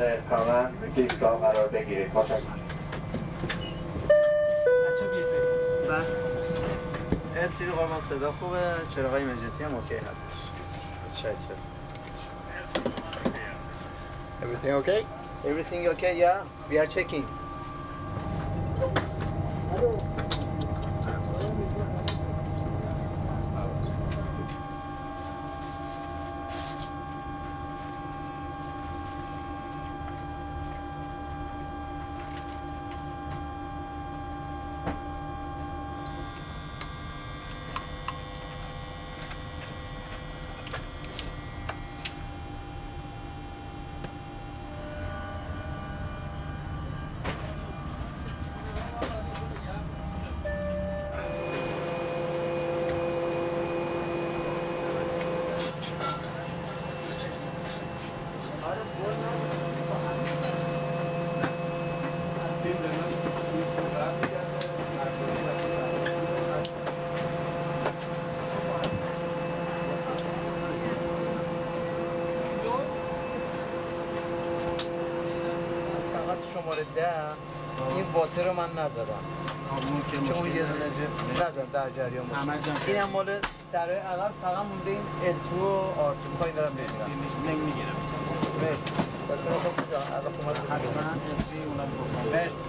اهل کامن دیسکا قرار بگیرید. متشکرم برید. تیر قربان صدا خوبه؟ چراغای ایمرجنسی هم اوکی هستش. متشکرم Everything okay? Everything okay? Yeah, we are checking. ده این واتر رو من نزدم. چون یه. دونه نزدم در جریان باشه. این هم مال در عقب فقط مونده این ال2 و آرتو میخوایی برم ببینم. نمی‌گیرم. مرسی. بس رو خب کجا عقب اومد حتما اونا رو بکنم. مرسی.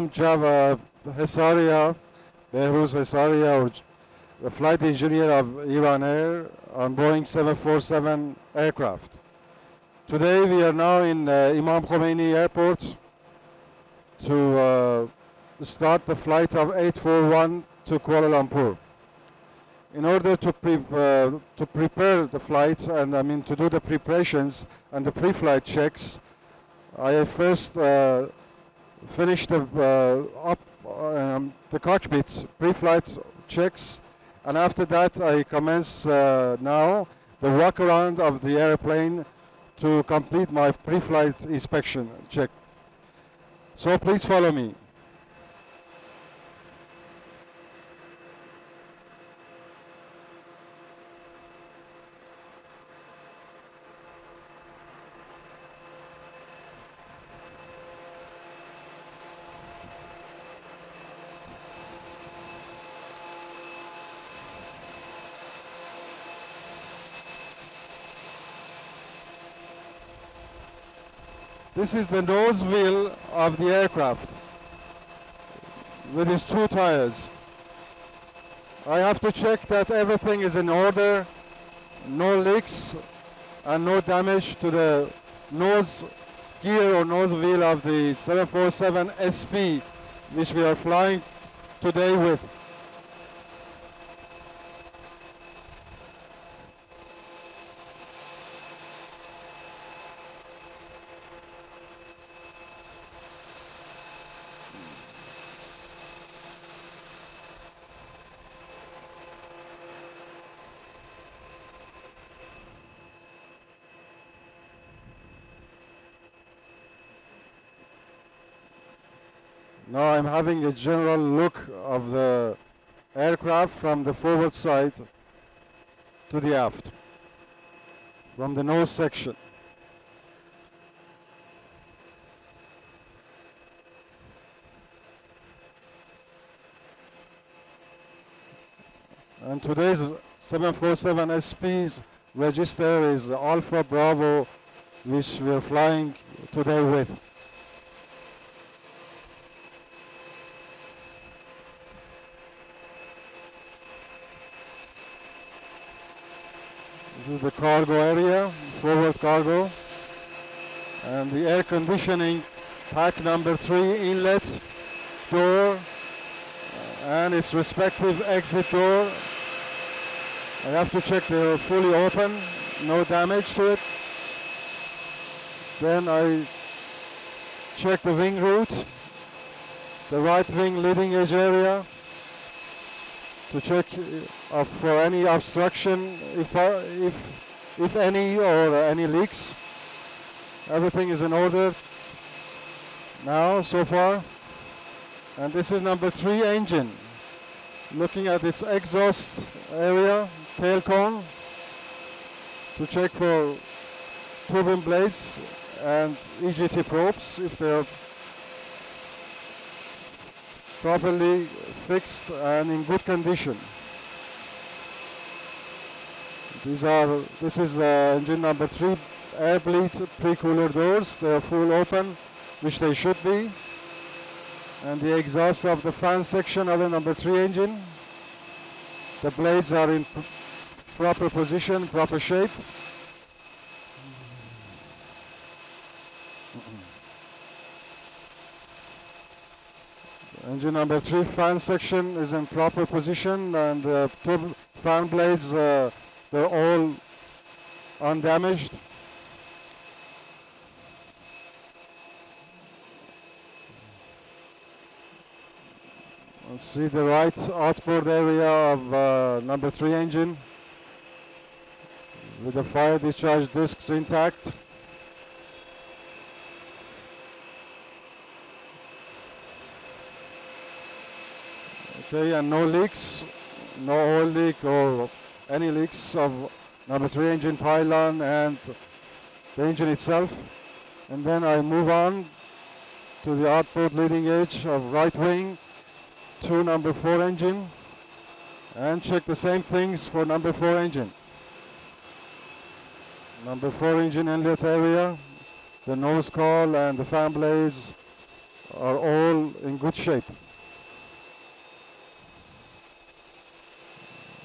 Am Java Hesariha, Behruz Hesariha, the flight engineer of Iran Air on Boeing 747 aircraft. Today we are now in uh, Imam Khomeini Airport to uh, start the flight of 841 to Kuala Lumpur. In order to, pre- uh, to prepare the flight and I mean to do the preparations and the pre-flight checks, I first uh, finished the uh, up um, the cockpit pre-flight checks, and after that I commence uh, now the walk around of the airplane to complete my pre-flight inspection check. So please follow me. This is the nose wheel of the aircraft with its two tires. I have to check that everything is in order, no leaks and no damage to the nose gear or nose wheel of the 747 SP, which we are flying today with. Now I'm having a general look of the aircraft from the forward side to the aft, from the nose section. And today's 747 SP's register is Alpha Bravo, which we're flying today with. Is the cargo area, forward cargo. And the air conditioning pack number three inlet door uh, and its respective exit door. I have to check they're fully open, no damage to it. Then I check the wing root, the right wing leading edge area to check uh, for any obstruction, if, if, if any, or any leaks. Everything is in order now, so far. And this is number three engine. Looking at its exhaust area, tail cone, to check for turbine blades and EGT probes if they are properly fixed and in good condition. These are, this is uh, engine number three air bleed pre-cooler doors. They are full open, which they should be. And the exhaust of the fan section of the number three engine. The blades are in proper position, proper shape. Engine number three fan section is in proper position and uh, two fan blades, uh, they're all undamaged. Let's see the right outboard area of uh, number three engine with the fire discharge discs intact. Okay, and uh, no leaks, no oil leak or any leaks of number three engine pylon and the engine itself. And then I move on to the outboard leading edge of right wing to number four engine and check the same things for number four engine. Number four engine inlet area, the nose cone and the fan blades are all in good shape.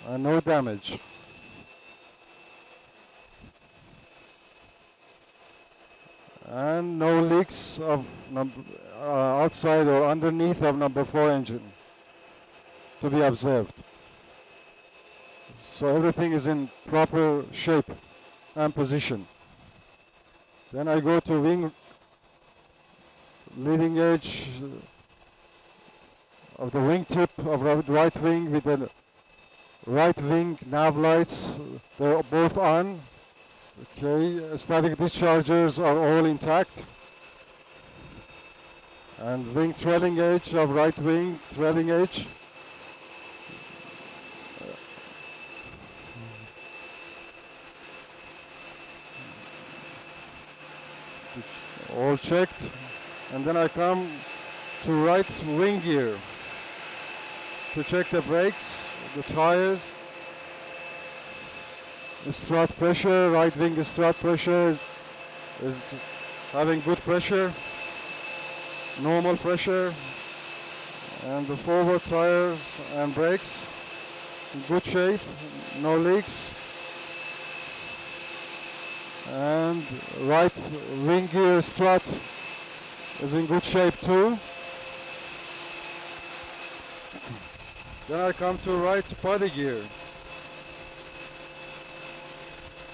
And no damage. And no leaks of uh, outside or underneath of number four engine to be observed. So everything is in proper shape and position. Then I go to wing leading edge of the wingtip of the right wing with the right wing nav lights they're both on. Okay uh, static dischargers are all intact. And wing trailing edge of right wing trailing edge. All checked. And then I come to right wing gear to check the brakes the tires. The strut pressure, right wing strut pressure is, having good pressure, normal pressure, and the forward tires and brakes in good shape, no leaks. and right wing gear strut is in good shape too. Then I come to right body gear.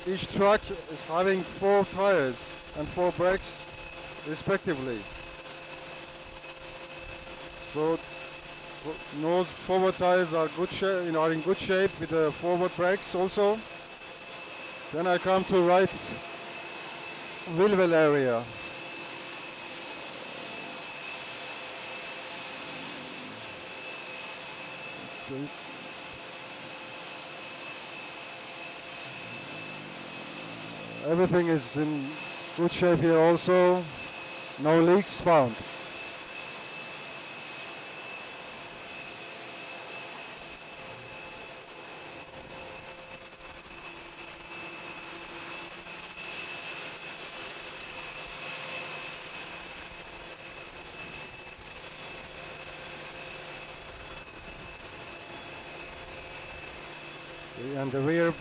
Each truck is having four tires and four brakes respectively. So nose forward tires are good shape, are in good shape with the forward brakes also. Then I come to right wheel well area. Okay. Everything is in good shape here also. No leaks found. Okay, And the rear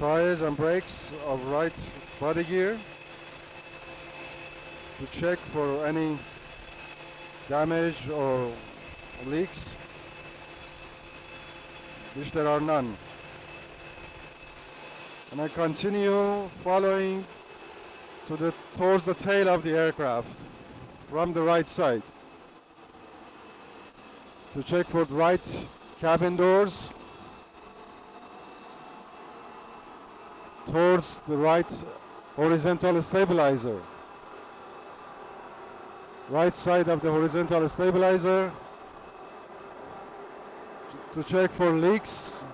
tires and brakes of right body gear to check for any damage or leaks which there are none. And I continue following to the towards the tail of the aircraft from the right side to check for the right cabin doors towards the right horizontal stabilizer. Right side of the horizontal stabilizer to check for leaks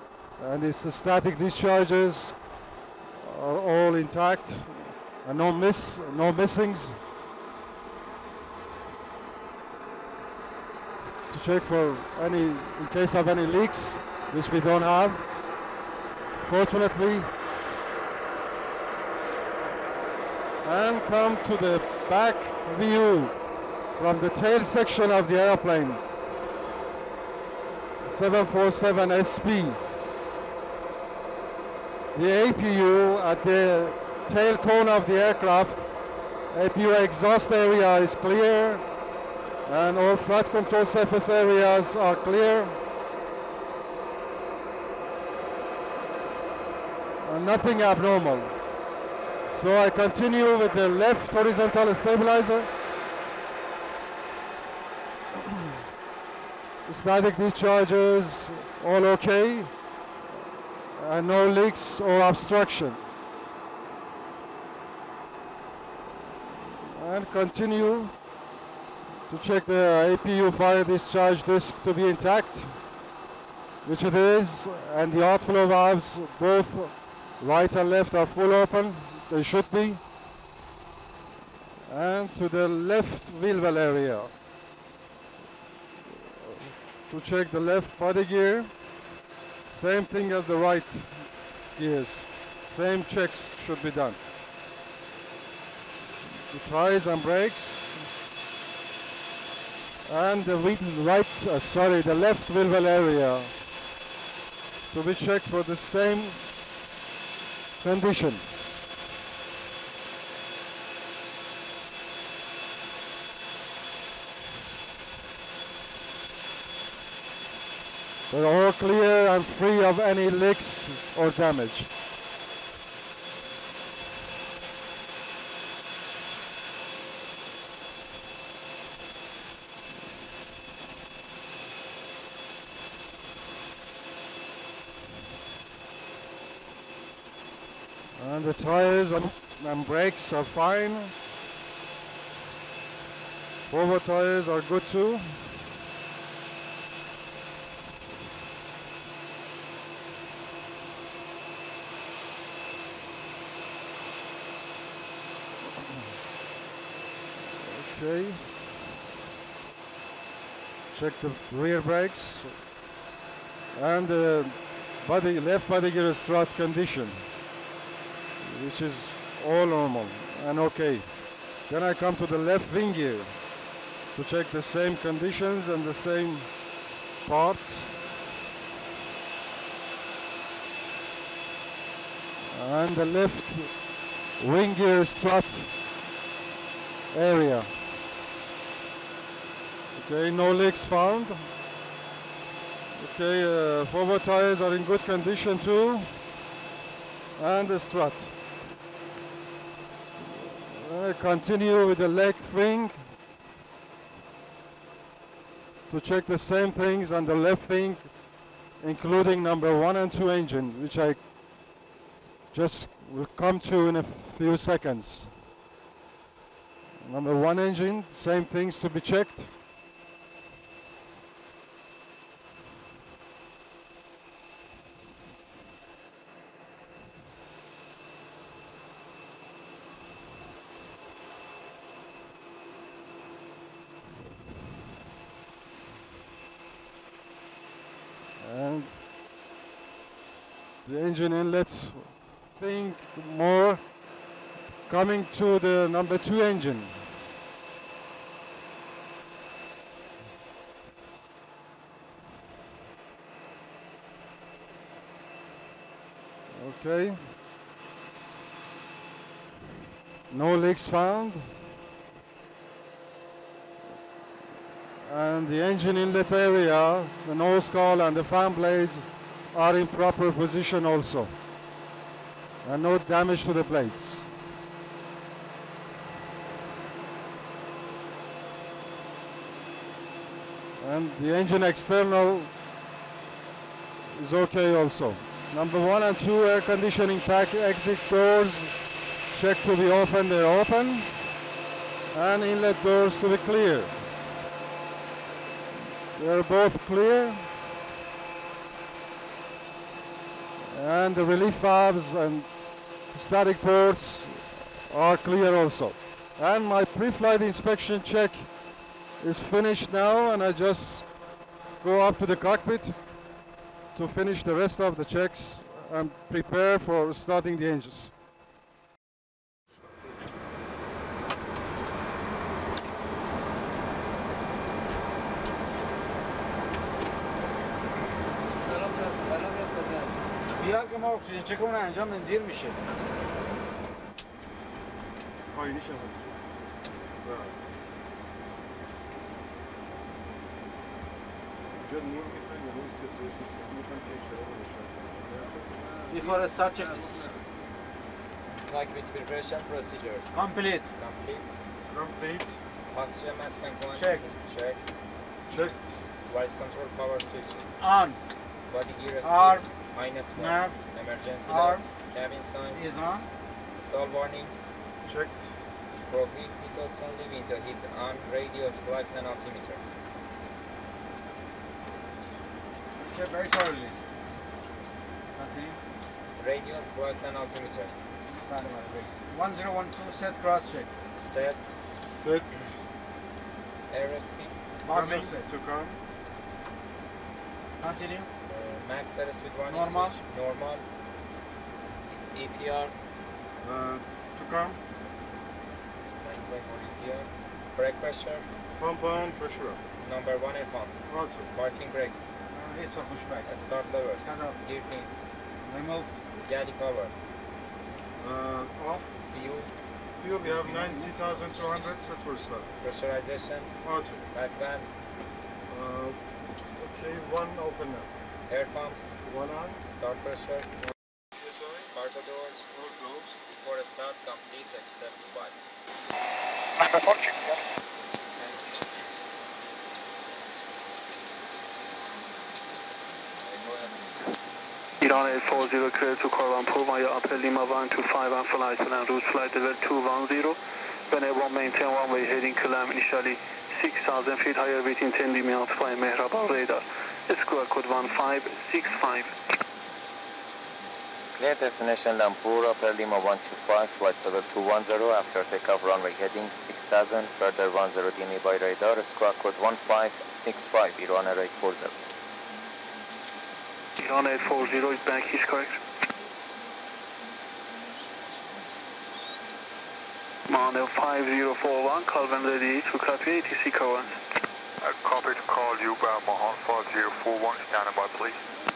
and its static discharges are all intact and no miss no missings to check for any in case of any leaks which we don't have fortunately and come to the back view from the tail section of the airplane. 747 SP the APU at the tail cone of the aircraft. APU exhaust area is clear and all flight control surface areas are clear. And nothing abnormal so I continue with the left horizontal stabilizer. Static discharges, all okay. And no leaks or obstruction. And continue to check the APU fire discharge disc to be intact, which it is, and the outflow valves, both right and left are full open, they should be. And to the left wheel well area. To check the left body gear. Same thing as the right gears. Same checks should be done. The tires and brakes. And the right, uh, sorry, the left wheel well area. To be checked for the same condition. They're all clear and free of any leaks or damage. And the tires and, brakes are fine. Forward tires are good too. Okay. Check the rear brakes and the body left body gear strut condition, which is all normal and okay. Then I come to the left wing gear to check the same conditions and the same parts. And the left wing gear strut area. Okay, no leaks found. Okay, uh, forward tires are in good condition too. And the strut. Uh, continue with the leg wing to check the same things on the left wing, including number one and two engine, which I just will come to in a few seconds. Number one engine, same things to be checked. and the engine inlets think more. Coming to the number two engine. Okay. No leaks found. And the engine inlet area, the nose cone and the fan blades are in proper position also. And no damage to the blades. And the engine external is okay also. Number one and two air conditioning pack exit doors check to be open, they're open. And inlet doors to be clear. They're both clear. And the relief valves and static ports are clear also. And my pre-flight inspection check is finished now and I just go up to the cockpit to finish the rest of the checks and prepare for starting the engines. Cerca ma oxygen, c'è come un angelo, non dirmi c'è. Poi diciamo. Before a surgeries. Like with preparation procedures. Complete. Complete. Complete. Patria mask and Check. Check. Checked. Flight control power switches. On. Body gear. Arm. Minus one. Nav. Emergency lights. Cabin signs. Is on. Stall warning. Checked. Prohibit methods only window heat on. Radios, lights, and altimeters. Okay, very sorry list. Continue. Radios, lights, and altimeters. 1012 set cross check. Set. Set. RSP. Coming to come. Continue. Uh, max airspeed warning Normal. switch. Normal. EPR. Uh, to come. Standby for EPR. Brake pressure. Pump on, pressure. Number one air pump. Auto. Parking brakes. Uh, is for pushback. Start levers. Cut off. Gear pins. Removed. Galley cover. Uh, off. Fuel. Fuel, we have 90,200 set for start. Pressurization. Auto. Pack valves. Uh, okay, one open now. Air pumps. One on. Start pressure. Yes, sorry. Cargo doors. All closed. Before a start complete except pipes. Okay, go ahead, please. Iran 840 clear to Kuala Lumpur via Upper Lima 125 and flight plan route flight level 210. When able maintain one way heading climb initially 6000 feet higher within 10 dB by Mehrabad radar. Squawk code 1565. Clear destination Lumpur, Upper Lima 125, flight level 210, after takeoff runway heading 6000, further 10 DME by radar, squawk code 1565, Iran Air 840. Iran 840 is back, is correct. Mahan 5041, Calvin ready to copy ATC current. Uh, copy to call you by Mahan 5041, standing by please.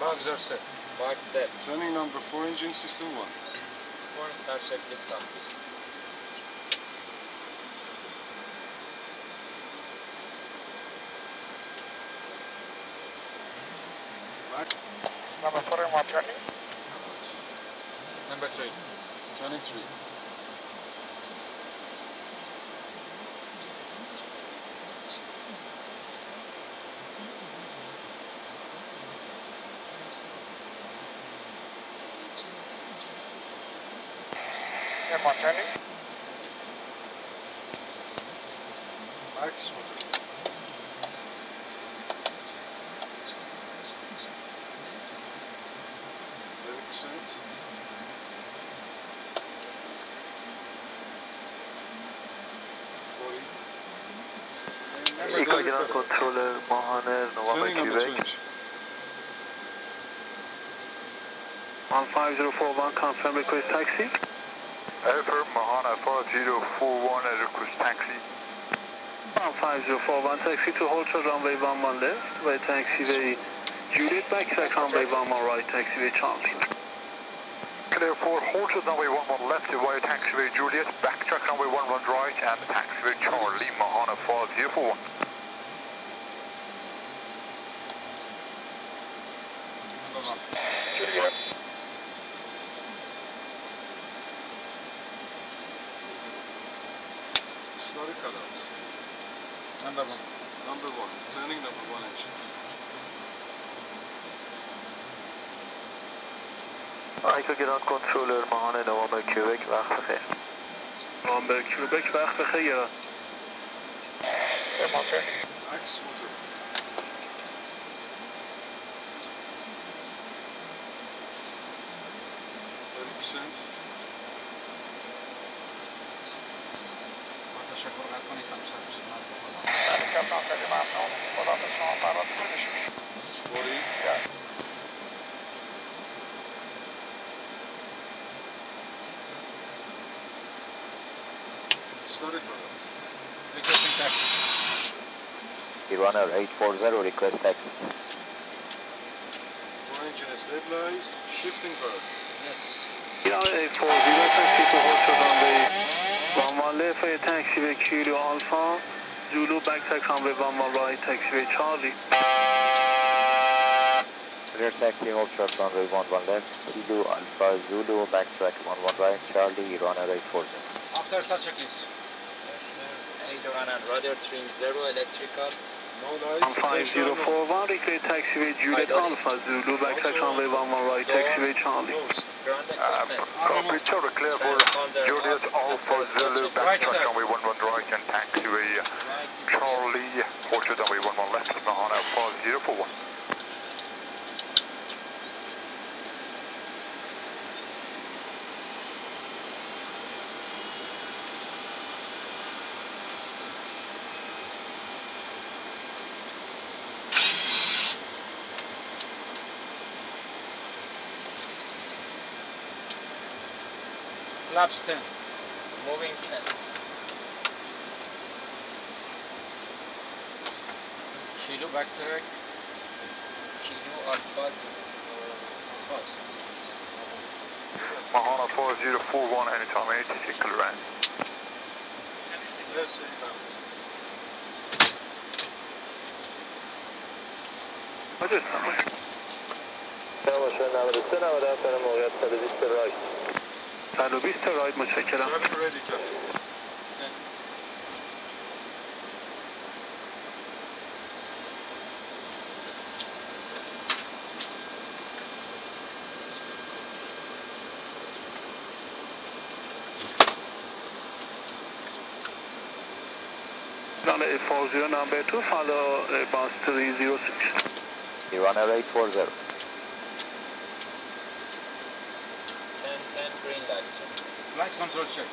Now, are set. Mark set. turning number 4 engine system 1. Four start checklist complete. Back. Number 4 and 1 turning. Number three. Turning 3. And 1 turning. Max motor. Thirty percent. Forty. Ecogeran kontroller, Mahaner, Novak Quebec. 15041, confirm request taxi. Affirm, Mahana 5041, request taxi. 15041, taxi to hold short runway 11 left, by taxiway Juliet, backtrack runway 11 right, taxiway Charlie. Clear for hold Horses runway 11 left via taxiway Juliet, backtrack runway 11 right and taxiway Charlie, Mahana 5041. controleur Mahane November Quebec, wacht vergeet. November kubek wacht vergeet, ja. Max, it's loaded. Requesting taxi. Irwana 840, request taxi. One engine is stabilized, shifting bird. Yes. Irwana 840, taxi to Hotel runway. 11 left, a taxi with Kilo Alpha. Zulu back taxi runway one right, taxi with Charlie. Rear taxi, hold track runway one left, Kilo Alpha Zulu, backtrack 11 right, Charlie, Runner 840. After such a case. Yes, sir. Aileron and rudder trim 0, electrical. No lights. session. 15041 request taxiway Juliet Alpha Zulu backtrack runway 11 right taxiway Charlie Closed. Ground Um, equipment. copy, total clear for Juliet. Alpha Zulu, Right backtrack side. runway 11 right and taxiway Right Charlie, hold to runway 11 left, Mahana 5041. Laps 10. Moving 10. Kilo backtrack. Kilo Alpha 0. Mahana 5041 anytime 86 clear round. Yes, Hadi. Tamam, şu an alırız. Sen alır, sen alır, sen alır, sen alır, sen alır, sen alır, sen alır, sen alır, بلو 20 راید متشکرم Four zero number two, follow bounce 306 Runway 40 Flight control check.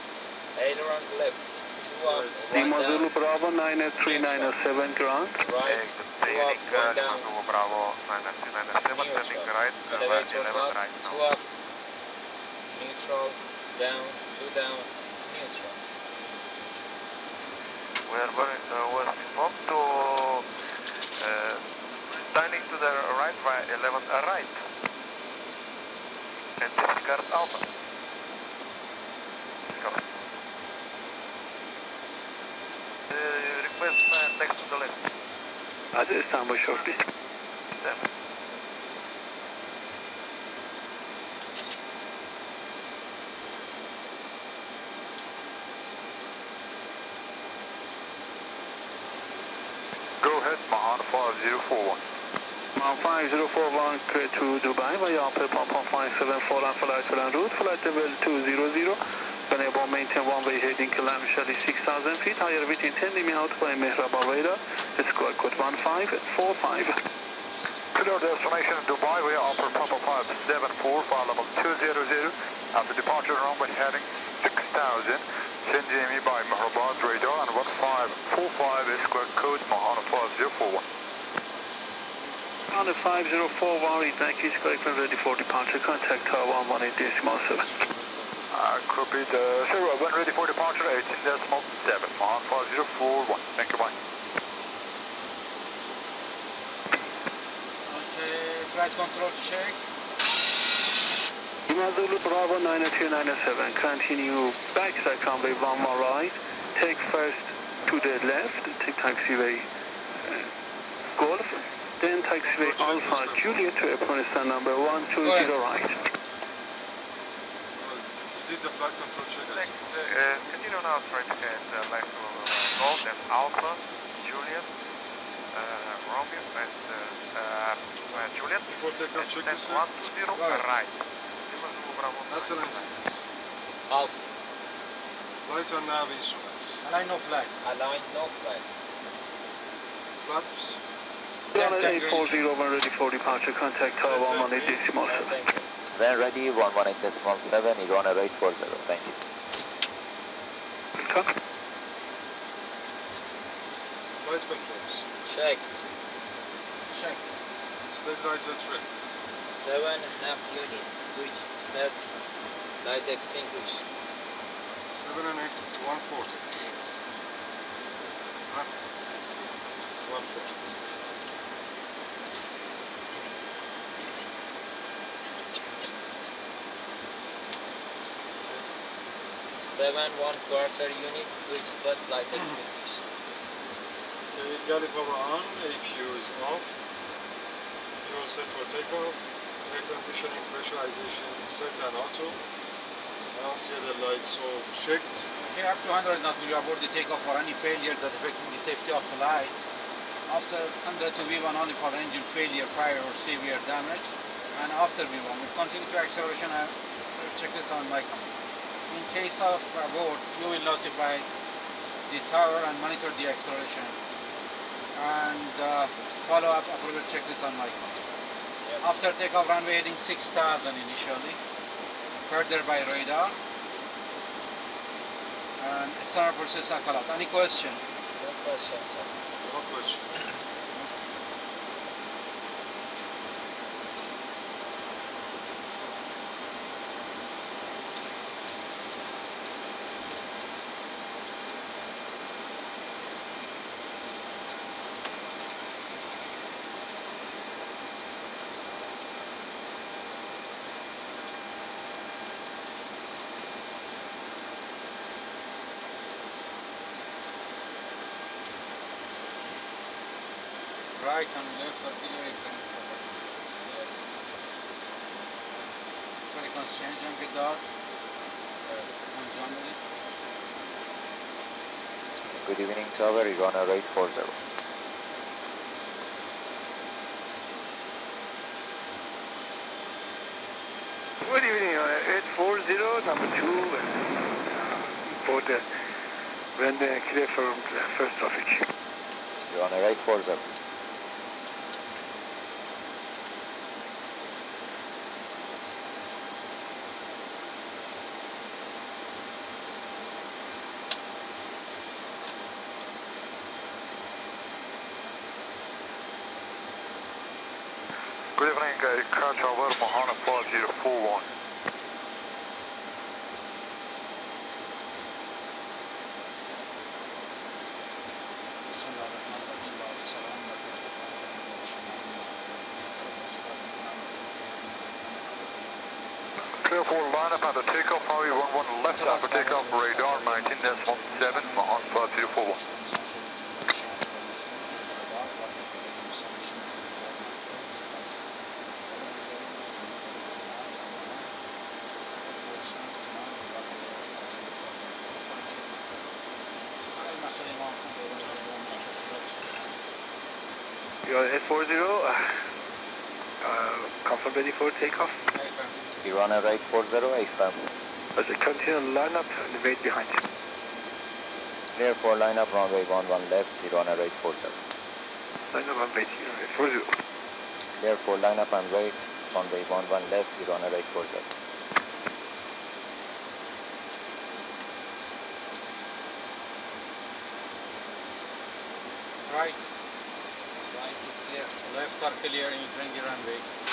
Ailerons left, 2 up, 1 Lima down, Zulu Bravo 93907 ground. right, 2 up, 1 down, Bravo 997, turning neutral. right, Elevators 11 up, right 2 up, neutral, down, 2 down, neutral. We are very, uh, was informed to uh, dialing to the right, right 11 uh, right. And disregard Alpha. Disregard. Uh, request uh, next to the left. As Istanbul shortly. Then. Go ahead, Mahan 5041. Mount 5041 clear to Dubai via Upper Papa 574 and flight to route, flight level 200. Enable maintain one-way heading kilometer 6,000 feet, higher within 10 DME out by Mehrabad radar, squawk code 1545. Clear destination Dubai via Upper Papa 574, file level 200. After departure runway heading 6000. Send Jamie by Mehrabad radar and 1545 squawk code Mahana 5041. On the 504 read back is correct and ready for departure. Contact Tower 118 decimal 7. Uh, copy the 0, when ready for departure, 18 decimal 7, Mahan 5041. Thank you, bye. Okay, flight control check. Lima Zulu Bravo 90297. Continue backside runway 1 more right. Take first to the left. Take taxiway uh, Golf. Then taxiway Alpha Juliet to Afghanistan number 120 ahead. right. You did the flight control check. Next, uh, continue now straight ahead, uh, left to uh, Golf, then Alpha, Juliet, uh, Romeo, and uh, uh, uh, Juliet. Before takeoff, check then this. 120 Right. right. Lima Zulu Bravo That's an 9. incident. Off, Flights and nav instruments. Align no flag. align, no flags. Flaps. Ghana 10 green. 840 ready for departure. Contact Tower 118 decimal 7. Thank you. When ready, 118.7, Iran 840. Thank you. Copy. Flight controls. Checked. Check. Stabilizer trim. 7 half units, switch set, light extinguished. 7 and 8, 140. Half. 140. Seven one quarter units, switch set, light hmm. extinguished. Okay, galley power on, APU is off. Fuel set for takeoff. Air conditioning pressurization set and auto. LCD lights all checked. Okay, up to 100 knot will you abort the takeoff for any failure that affecting the safety of the flight. After 100 to V1 only for engine failure, fire or severe damage. And after V1, we continue to acceleration and check this on my command. In case of abort, you will notify the tower and monitor the acceleration and uh, follow up approval checklist on my command. Yes. After takeoff runway heading 6000 initially, further by radar. And external process are called out. Any question? No questions, sir. No question. Right and left artillery can cover. Yes. Frequency change and get that. And John with it. Good evening, Tower, Iran 840. Good evening, uh, 840, number 2, uh, for the, when uh, clear from the first traffic. Iran 840. Contra Alberta Mahana, apology to 4-1. Clear for lineup takeoff, Harvey 1-1 left after takeoff, radar 19.17. You are S40, uh, uh, confirm ready for takeoff. Iran right 40, AFM. As a continue line up and wait behind you. Clear for lineup, runway 11 left, you run a right 40. Line up and wait, you are S40. Clear for lineup and wait, runway 11 left, Iran right 40. Right, Right is clear, sir. left are clear, entering the runway.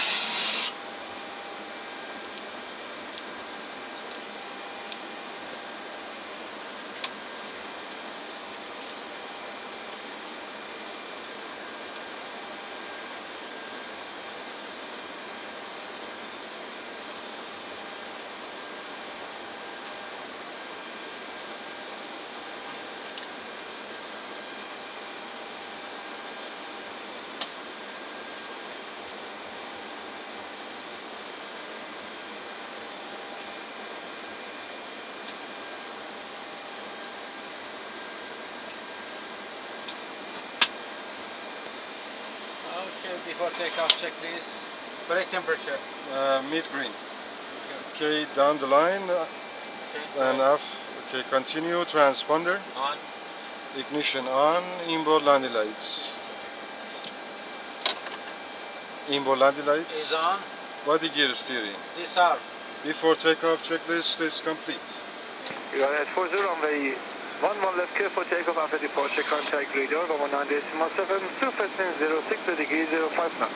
Okay, before takeoff, check please. Brake temperature. Uh, mid green. Okay, down the line Okay. and off. Okay, continue transponder. On. Ignition on. Inboard landing lights. Inboard landing lights. Is on. Body gear steering. These are. Before takeoff, checklist is complete. You are S40, runway 11 left clear for takeoff after departure. Contact radar 119.7, surface 06 degrees 05 knots.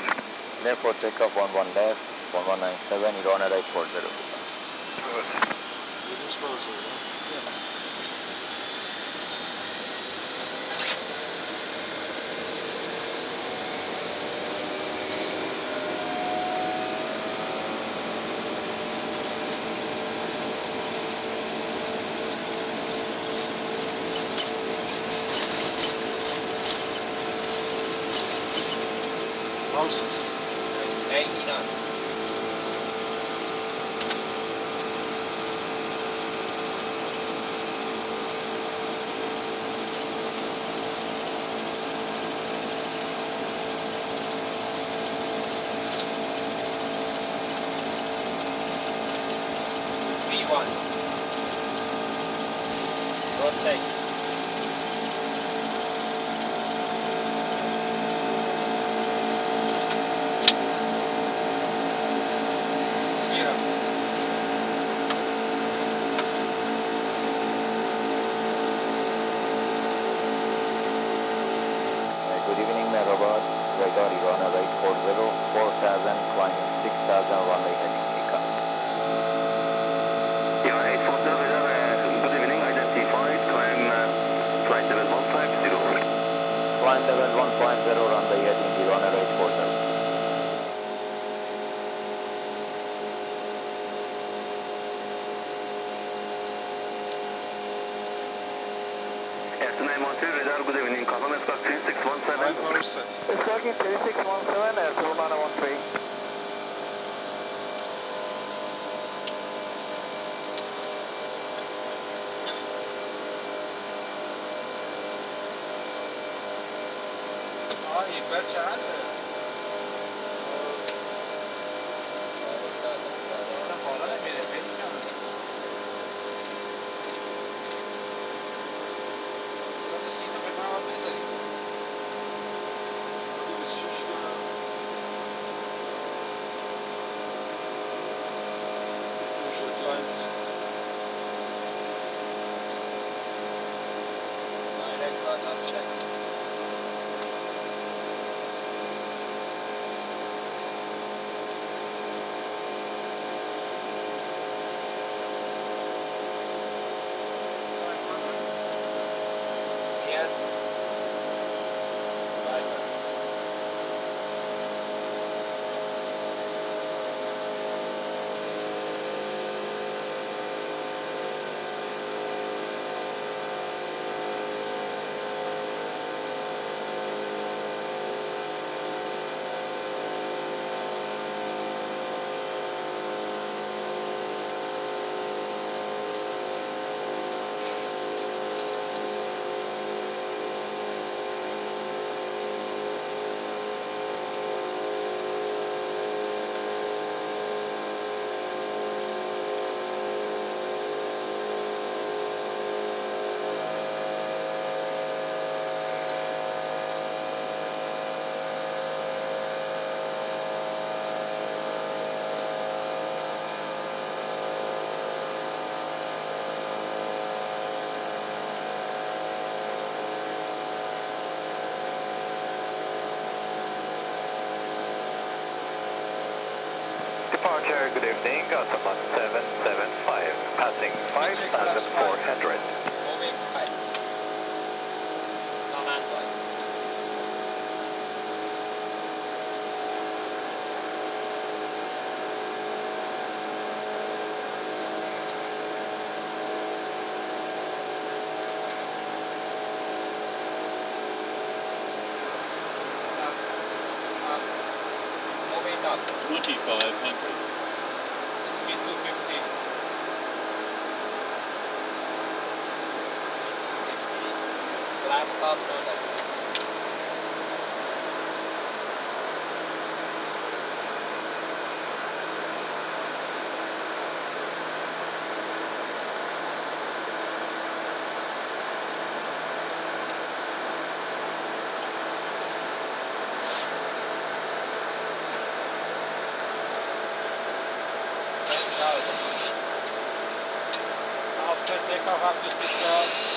Clear for takeoff, 11 left, 1197, Iran right 40. Yes. Pulse it. 80 knots. V1. Rotate. Gear up. Uh, good evening, Mehrabad. Radar Iran right 40, 4000, climbing 6000, runway heading Ika. Yeah, 840 radar, uh, good evening, identified, climb uh, flight level 150. Climb level 150, runway heading Iran right 40. S912 radar, good evening, confirm Squawk 3617. High power set. Squawking 3617, Air Solana 13. Good evening, Gothamon 775, passing 5,400. Moving flight. Command flight. Moving up. 2500. Speed 250. Speed 250. Flaps up, no light. Ten thousand. After takeoff up to 6,000.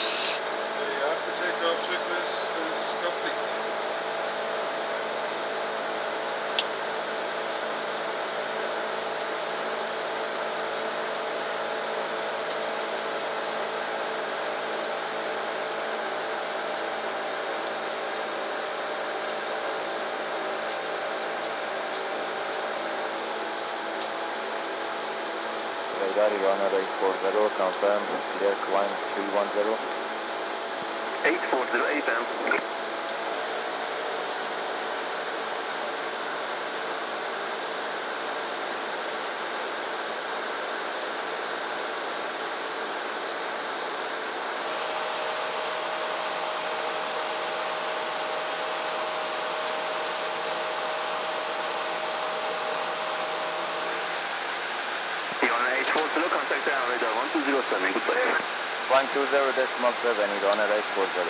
You have to take off checklist is complete. Radar 840, confirm, clear climb 310. 840 ABAM. Iran point two zero decimal seven we're on a right 40, to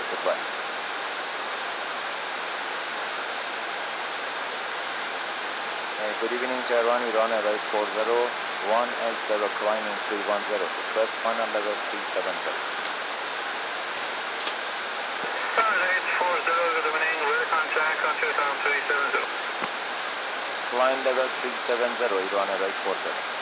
And good evening to everyone, we're on a right 40, 1L0 climbing 310, request final level 370. Climb level 370, Iran arrived 40.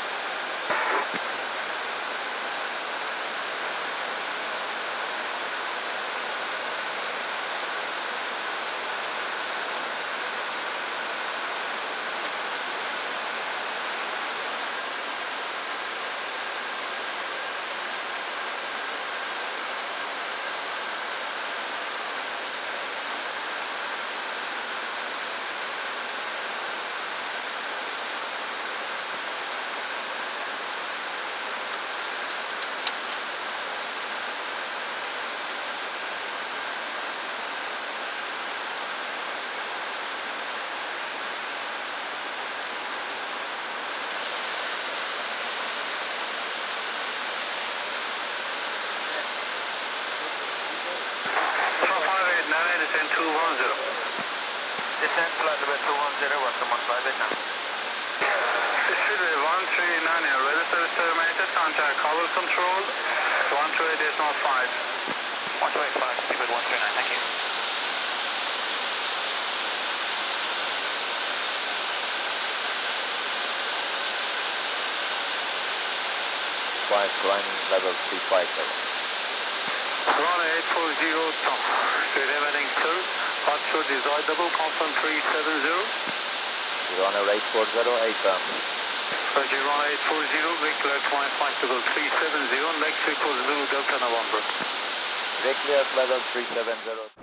Climbing level 350. Runway 840, Tom. Good evening, sir. Hotshot desirable, confirm 370. Iran 840, AFM. Roger, runway 840, vehicle at flying flexible 370, next vehicle Zulu Delta November. Clear level 370.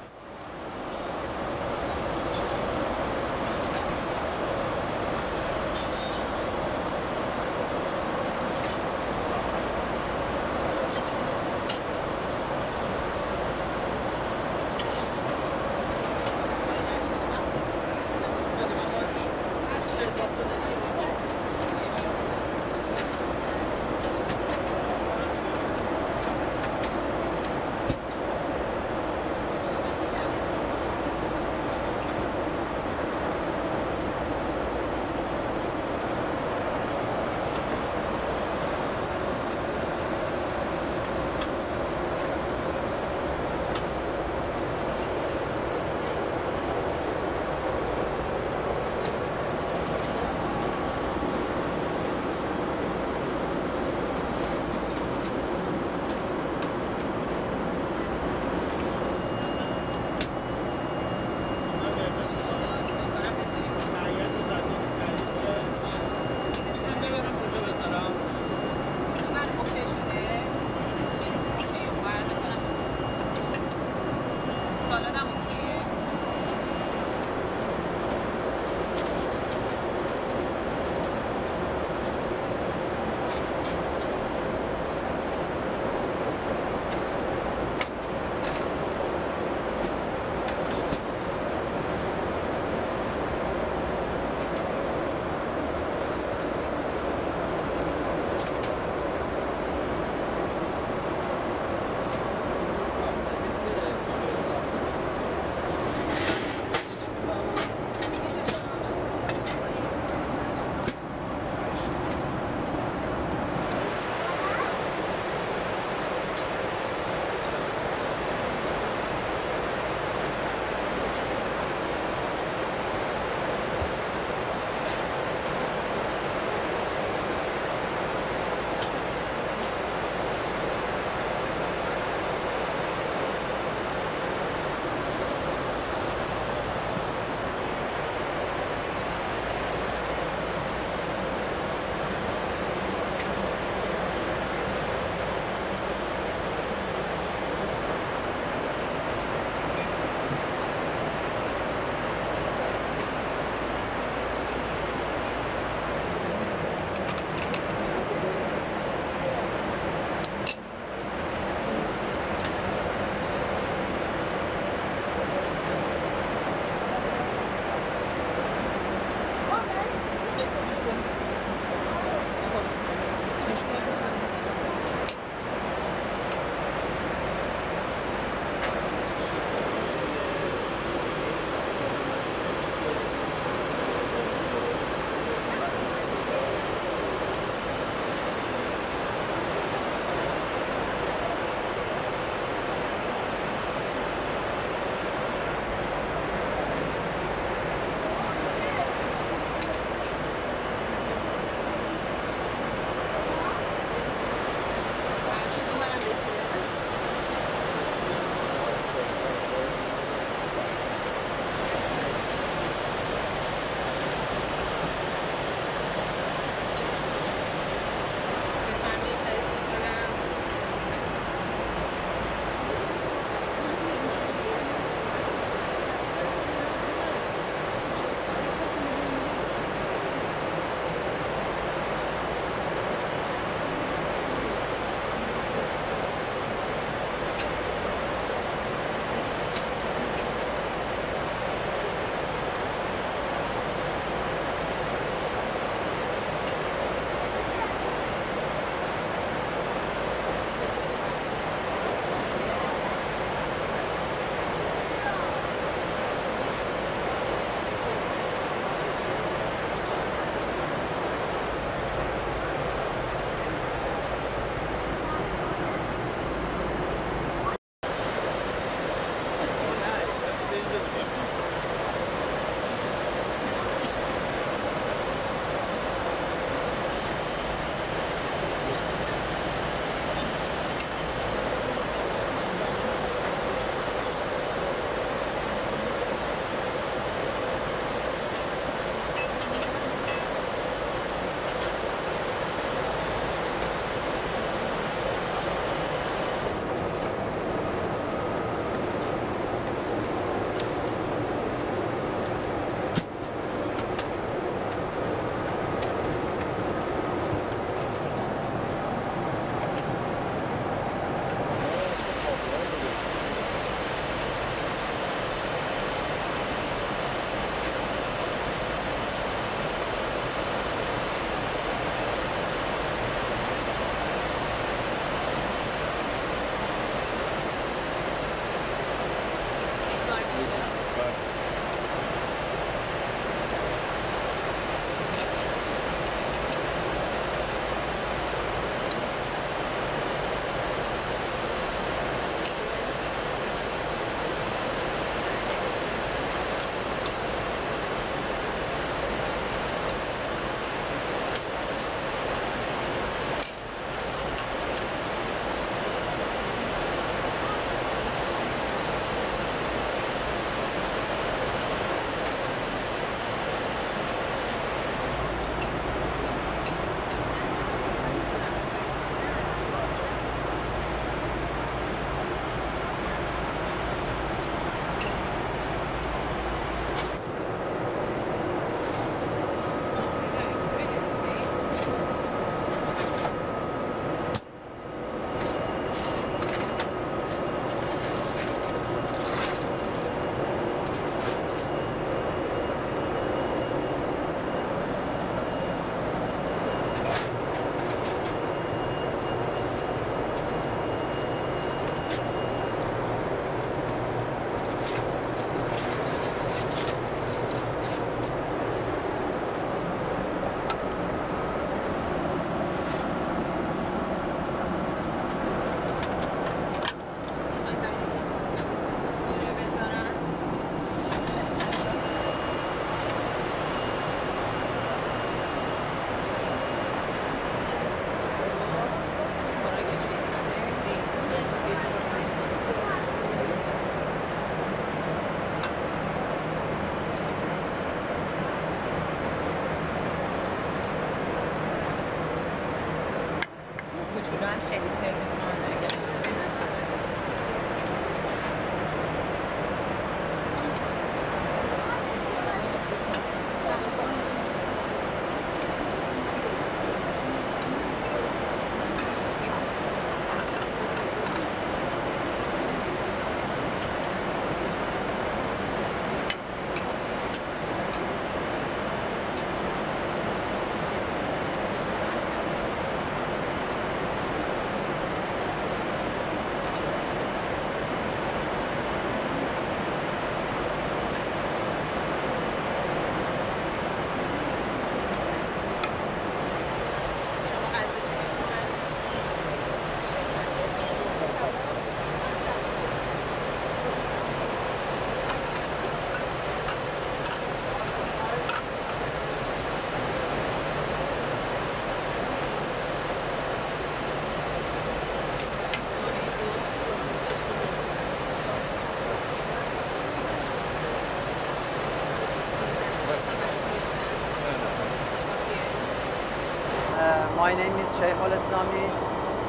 Is Islami.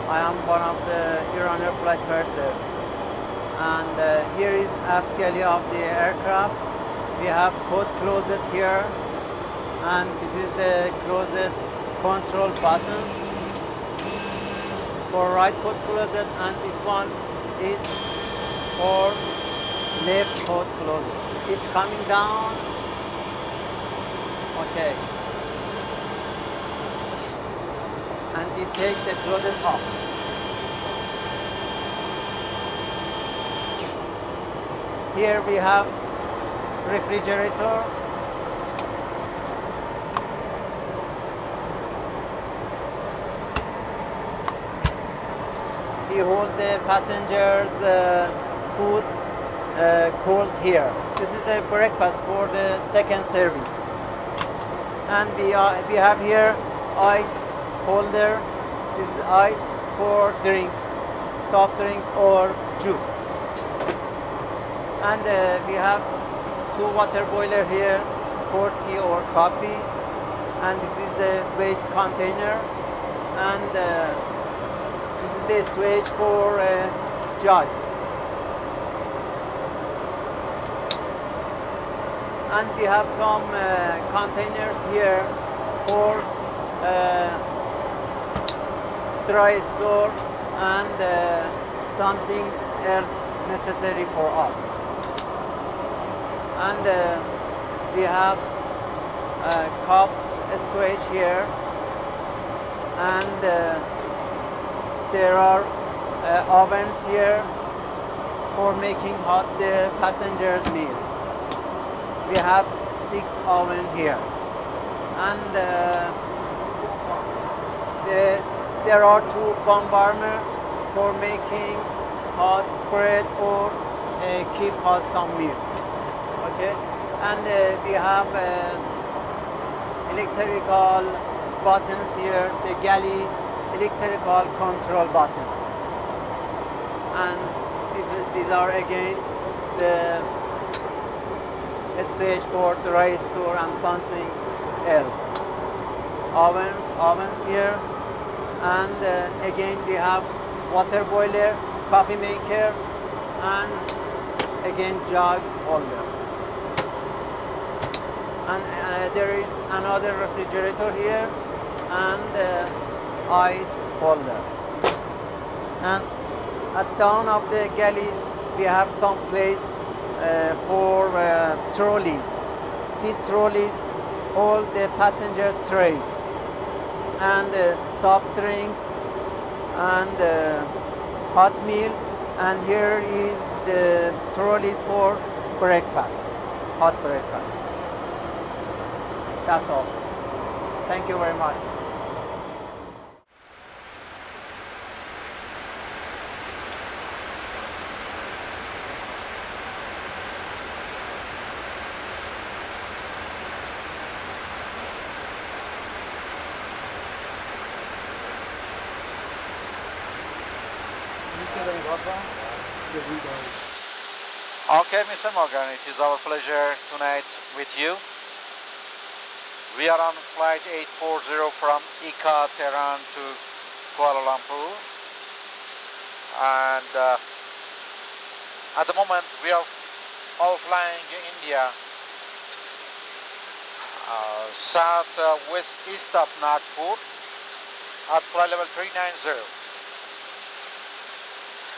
I am one of the Iranian flight pursers. And uh, here is aft galley of the aircraft. We have code closet here. And this is the closet control button for right code closet. And this one is for left code closet. It's coming down. Okay. And you take the closet off. Here we have refrigerator. We hold the passengers' uh, food uh, cold here. This is the breakfast for the second service. And we, are, we have here ice holder. This is ice for drinks, soft drinks or juice. And uh, we have two water boiler here for tea or coffee. And this is the waste container. And uh, this is the switch for uh, jugs. And we have some uh, containers here for uh, dry store and uh, something else necessary for us. And uh, we have uh, cups, a switch here, and uh, there are uh, ovens here for making hot the passengers meal. We have six oven here, and uh, the, there are two bombardier for making hot bread or uh, keep hot some meals. Okay, and uh, we have uh, electrical buttons here, the galley electrical control buttons, and these, these are again the switch for dry store and something else. Ovens, ovens here, and uh, again we have water boiler, coffee maker, and again jugs holder. And uh, there is another refrigerator here, and uh, ice holder. And at down of the galley, we have some place uh, for uh, trolleys. These trolleys hold the passengers' trays and uh, soft drinks and uh, hot meals. And here is the trolleys for breakfast, hot breakfast. That's all. Thank you very much. Mr. Morgan, it is our pleasure tonight with you. We are on flight 840 from Ika, Tehran to Kuala Lumpur. And uh, at the moment we are all flying India uh, south uh, west east of Nagpur at flight level 390.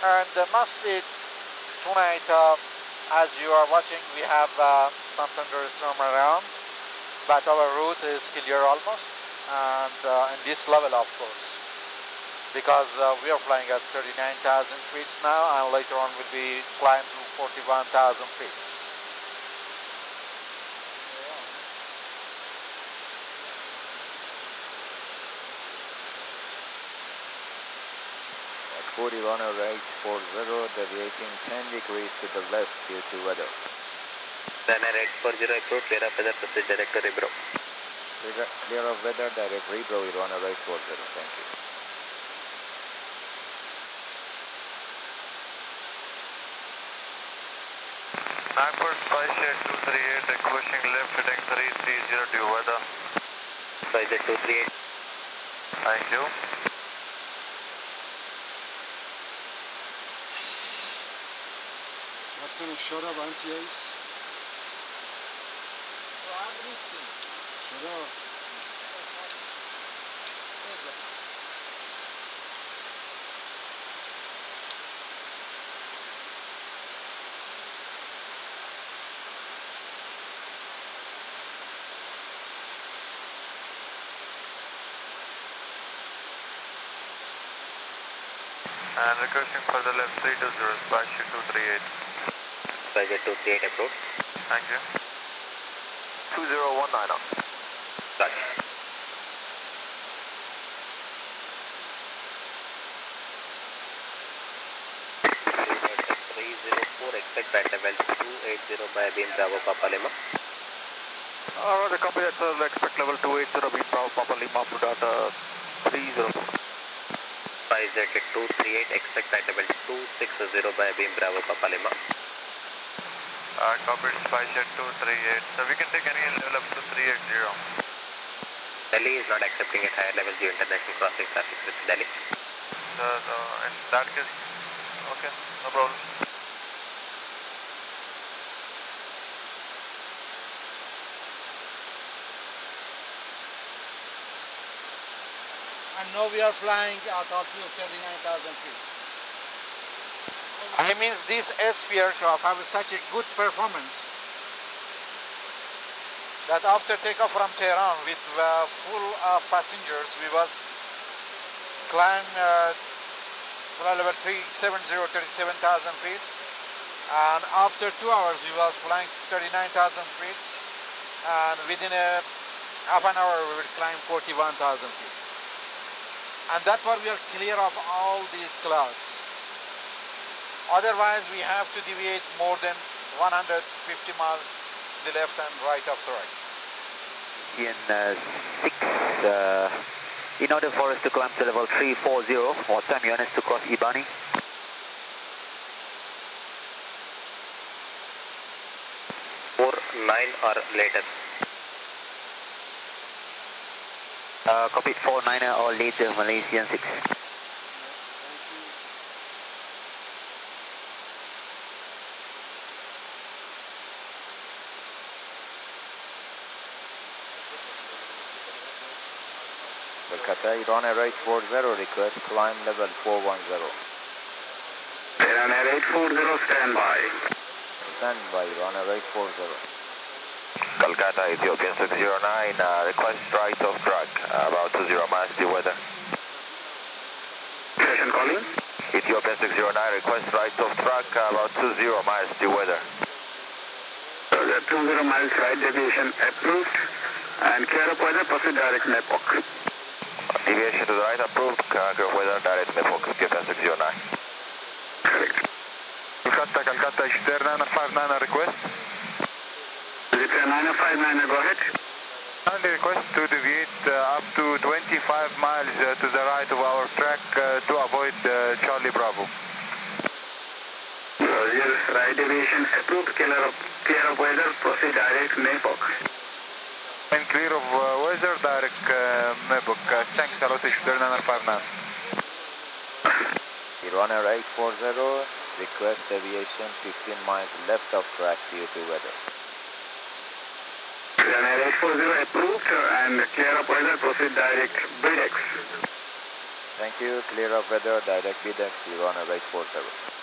And uh, mostly tonight, uh, as you are watching, we have uh, some thunderstorm around, but our route is clear almost, and uh, in this level, of course, because uh, we are flying at 39,000 feet now, and later on we will be climb to 41,000 feet. At 40 runner rate 40, deviating 10 degrees to the left due to weather. Runner 840 approach, clear of weather, proceed direct to Rebro. Clear, clear of weather, direct Rebro, runner rate 40. Thank you. Nagpur SpiceJet 238 requesting left heading 330 due weather. Spicer 238. Thank you. Captain, shut up, anti-ace. Shut up. And requesting for the left 320 SpiceJet 238. Spicer 238 approach. Thank you. 2019 up. Roger. Three zero four. Expect flight level two eight zero by beam Bravo Papa Lima. Uh, Alright, copy that sir. Uh, expect level 280 being Bravo Papa Lima to data uh, 304. Spicer two three eight. Expect flight level two six zero by beam Bravo Papa Lima. Alright, copy SpiceJet 238. So we can take any level up to 380. Delhi is not accepting at higher levels due international crossing traffic with Delhi. So, so in that case, okay, no problem. And now we are flying at altitude of 39,000 feet. I mean this SP aircraft have such a good performance that after takeoff from Tehran with uh, full of passengers, we was climb uh, flight level 370, 37,000 feet. And after two hours, we was flying 39,000 feet. And within a half an hour, we would climb 41,000 feet. And that's why we are clear of all these clouds. Otherwise, we have to deviate more than 150 miles to the left and right after right. In uh, 6, uh, in order for us to climb to level 340, what time you want us to cross Ibani? Four nine or later. Uh, copy 49er or later, Malaysian 6. Kolkata, runner rate 40, request climb level 410. Runner 840, stand by. Stand by, runner rate 40. Kolkata, Ethiopian 609, uh, request right of track, uh, about 20 miles due weather. Station calling. Ethiopian 609, request right of track, uh, about 20 miles due weather. Roger, 20 miles right deviation approved. And clear up weather, proceed direct network. Deviation to the right approved, uh, weather direct network, Ethiopian 609. Correct. Kolkata, Kolkata, Eastern 59 request. Zipper 959, go ahead. Kindly request to deviate uh, up to 25 miles uh, to the right of our track uh, to avoid uh, Charlie Bravo. Roger, right deviation approved. Clear up, clear up weather, proceed direct network clear of uh, weather, direct uh, Mebuk. Uh, thanks, Aloti 3959. 01840, request aviation 15 miles left of track due to weather. 01840 approved and clear of weather, proceed direct BDEX. Thank you, clear of weather, direct BDEX 01840.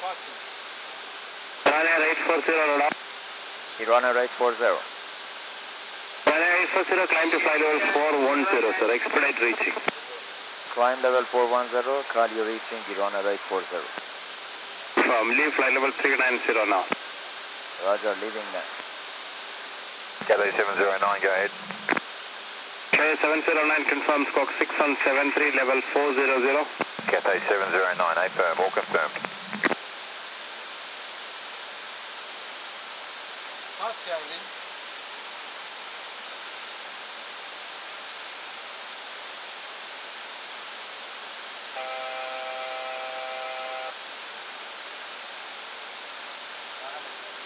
Passing. Runway 840 roll up. Runner 840. Runway 840 climb to fly level 410 sir, expedite reaching. Climb level 410, call you reaching Runner 840. From leave flight level 390 now. Roger, leaving now. Cathay 709, go ahead. Cathay 709 confirms squawk 6173 level 400. Cathay 709, affirm, all confirmed. Pass, Caroline.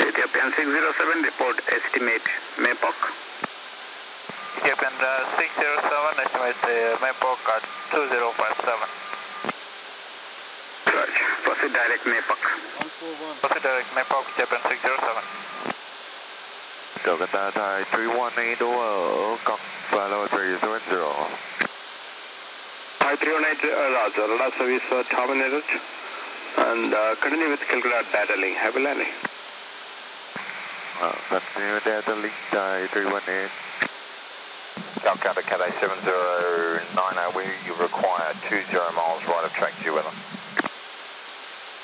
Ethiopian 607 report estimate MAPOC. Ethiopian uh, 607, estimate uh, MAPOC at 2057. Roger. Proceed direct MAPOC. 141. Proceed direct MAPOC, Ethiopian 607. Delta Thai 318 over, Cock level 370. 5318 uh, Roger. Radar service uh, terminated. And uh, continue with Calcutta data link. Happy landing. Uh, continue data link Thai 318. Calcutta Cathay 7090, we you require 20 miles right of track due weather.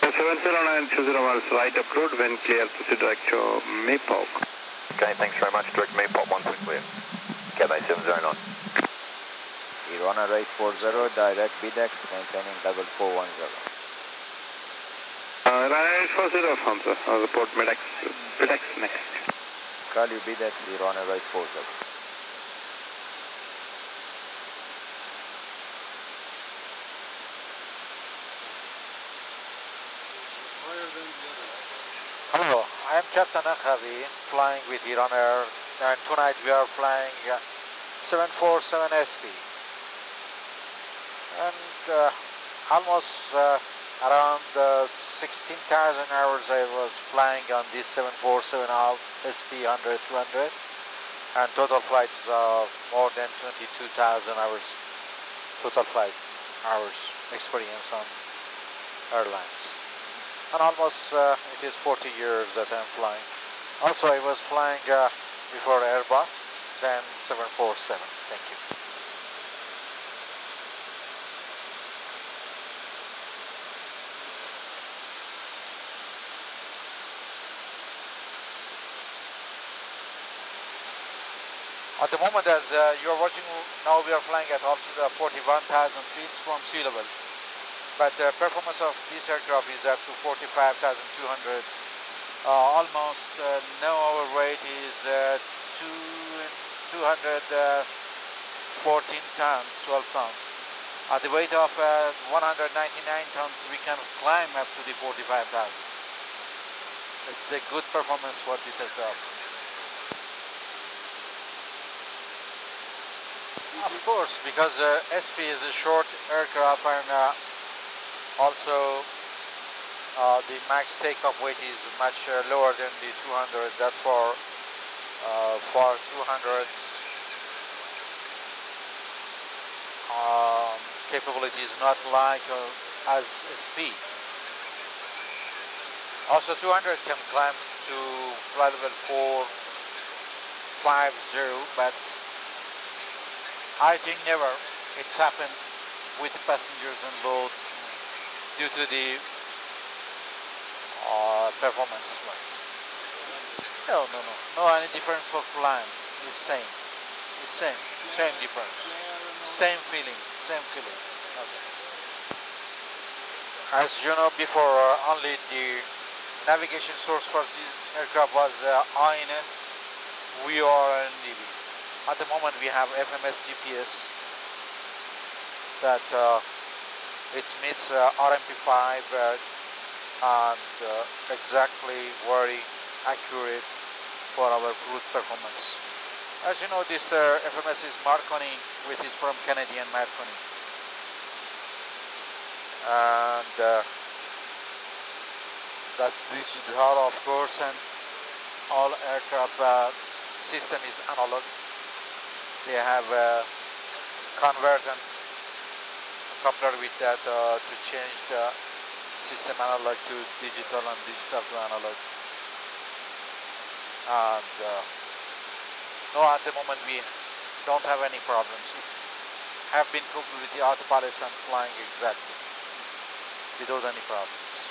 70920 miles right up road when clear proceed direct to MAPOC. Okay, thanks very much. Direct me, pop one, clear. Cathay 709. Iran Air 840, direct BDEX, maintaining level 410. Uh, Iran Air 840, Hamza. I'll report MedEx, BDEX next. Call you BDEX, Iran Air 840. Flying with Iran Air, and tonight we are flying uh, 747 SP. And uh, almost uh, around uh, 16,000 hours I was flying on this 747 SP 100 200, and total flights of more than 22,000 hours, total flight hours experience on airlines and almost uh, it is 40 years that I'm flying. Also, I was flying uh, before Airbus, then 747. Thank you. At the moment, as uh, you're watching now, we are flying at altitude of 41,000 feet from sea level. But the performance of this aircraft is up to 45,200. Uh, almost uh, no overweight is uh, two, 214 tons, 12 tons. At the weight of uh, 199 tons, we can climb up to the 45,000. It's a good performance for this aircraft. Of course, because uh, SP is a short aircraft and uh, also uh, the max takeoff weight is much uh, lower than the 200. Therefore, uh, for 200 um, capability is not like uh, as speed Also, 200 can climb to flight level 450, but I think never. It happens with passengers and loads due to the uh, performance wise. No, no, no. No any difference for flying. It's same. It's same. Same difference. Same feeling. Same feeling. Okay. As you know before, uh, only the navigation source for this aircraft was uh, INS, VOR and DB. At the moment we have FMS GPS that uh, it meets uh, RNP5 uh, and uh, exactly very accurate for our route performance. As you know, this uh, FMS is Marconi, which is from Canadian Marconi. And uh, that's digital, of course, and all aircraft uh, system is analog. They have a converter coupler with that uh, to change the system analog to digital and digital to analog. And uh, no, at the moment we don't have any problems. It have been coupled with the autopilots and flying exactly without any problems.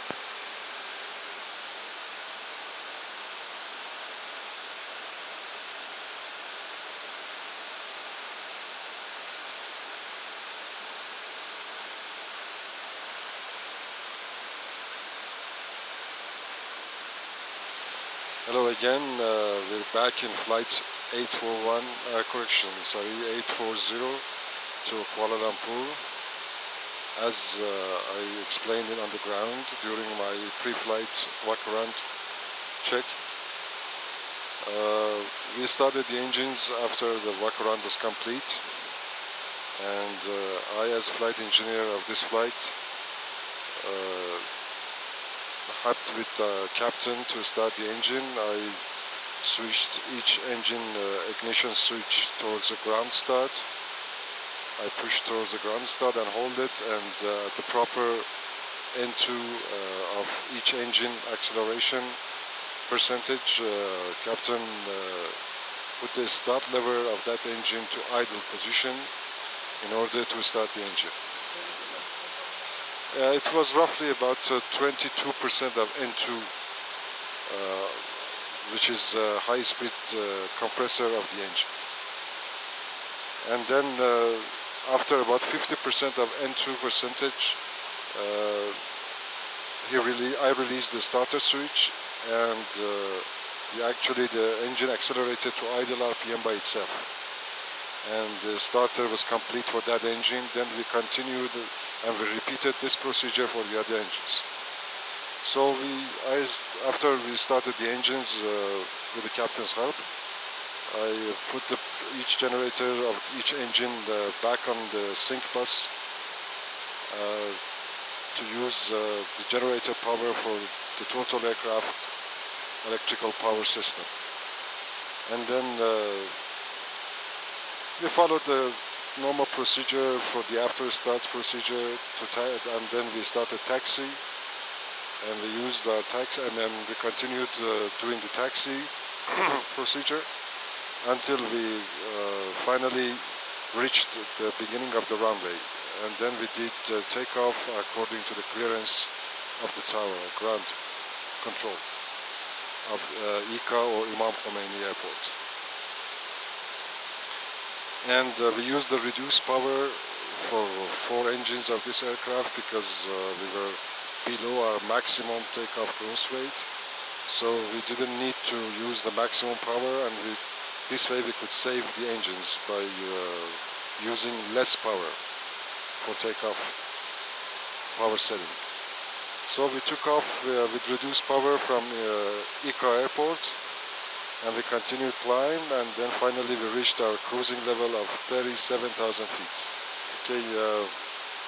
Hello again. Uh, we're back in flight 841, uh, correction, sorry, 840 to Kuala Lumpur. As uh, I explained it on the ground during my pre-flight walk-around check, uh, we started the engines after the walk-around was complete. And uh, I, as flight engineer of this flight, uh, helped with the captain to start the engine. I switched each engine uh, ignition switch towards the ground start. I pushed towards the ground start and hold it and uh, at the proper N2 uh, of each engine acceleration percentage, uh, captain uh, put the start lever of that engine to idle position in order to start the engine. Uh, it was roughly about 22% of N2, uh, which is a high-speed uh, compressor of the engine. And then after about 50% of N2 percentage, he really, I released the starter switch and the, actually the engine accelerated to idle RPM by itself and the starter was complete for that engine. Then we continued and we repeated this procedure for the other engines. So we, I, after we started the engines uh, with the captain's help, I put the, each generator of each engine uh, back on the sync bus uh, to use uh, the generator power for the total aircraft electrical power system. And then uh, we followed the normal procedure for the after start procedure to and then we started taxi and we used our taxi and then we continued uh, doing the taxi procedure until we uh, finally reached the beginning of the runway. And then we did uh, takeoff according to the clearance of the tower ground control of uh, IKA or Imam Khomeini Airport and uh, we used the reduced power for four engines of this aircraft because uh, we were below our maximum takeoff gross weight so we didn't need to use the maximum power and we, this way we could save the engines by uh, using less power for takeoff power setting. So we took off uh, with reduced power from uh, IKA airport and we continued climb and then finally we reached our cruising level of 37,000 feet. Okay, uh,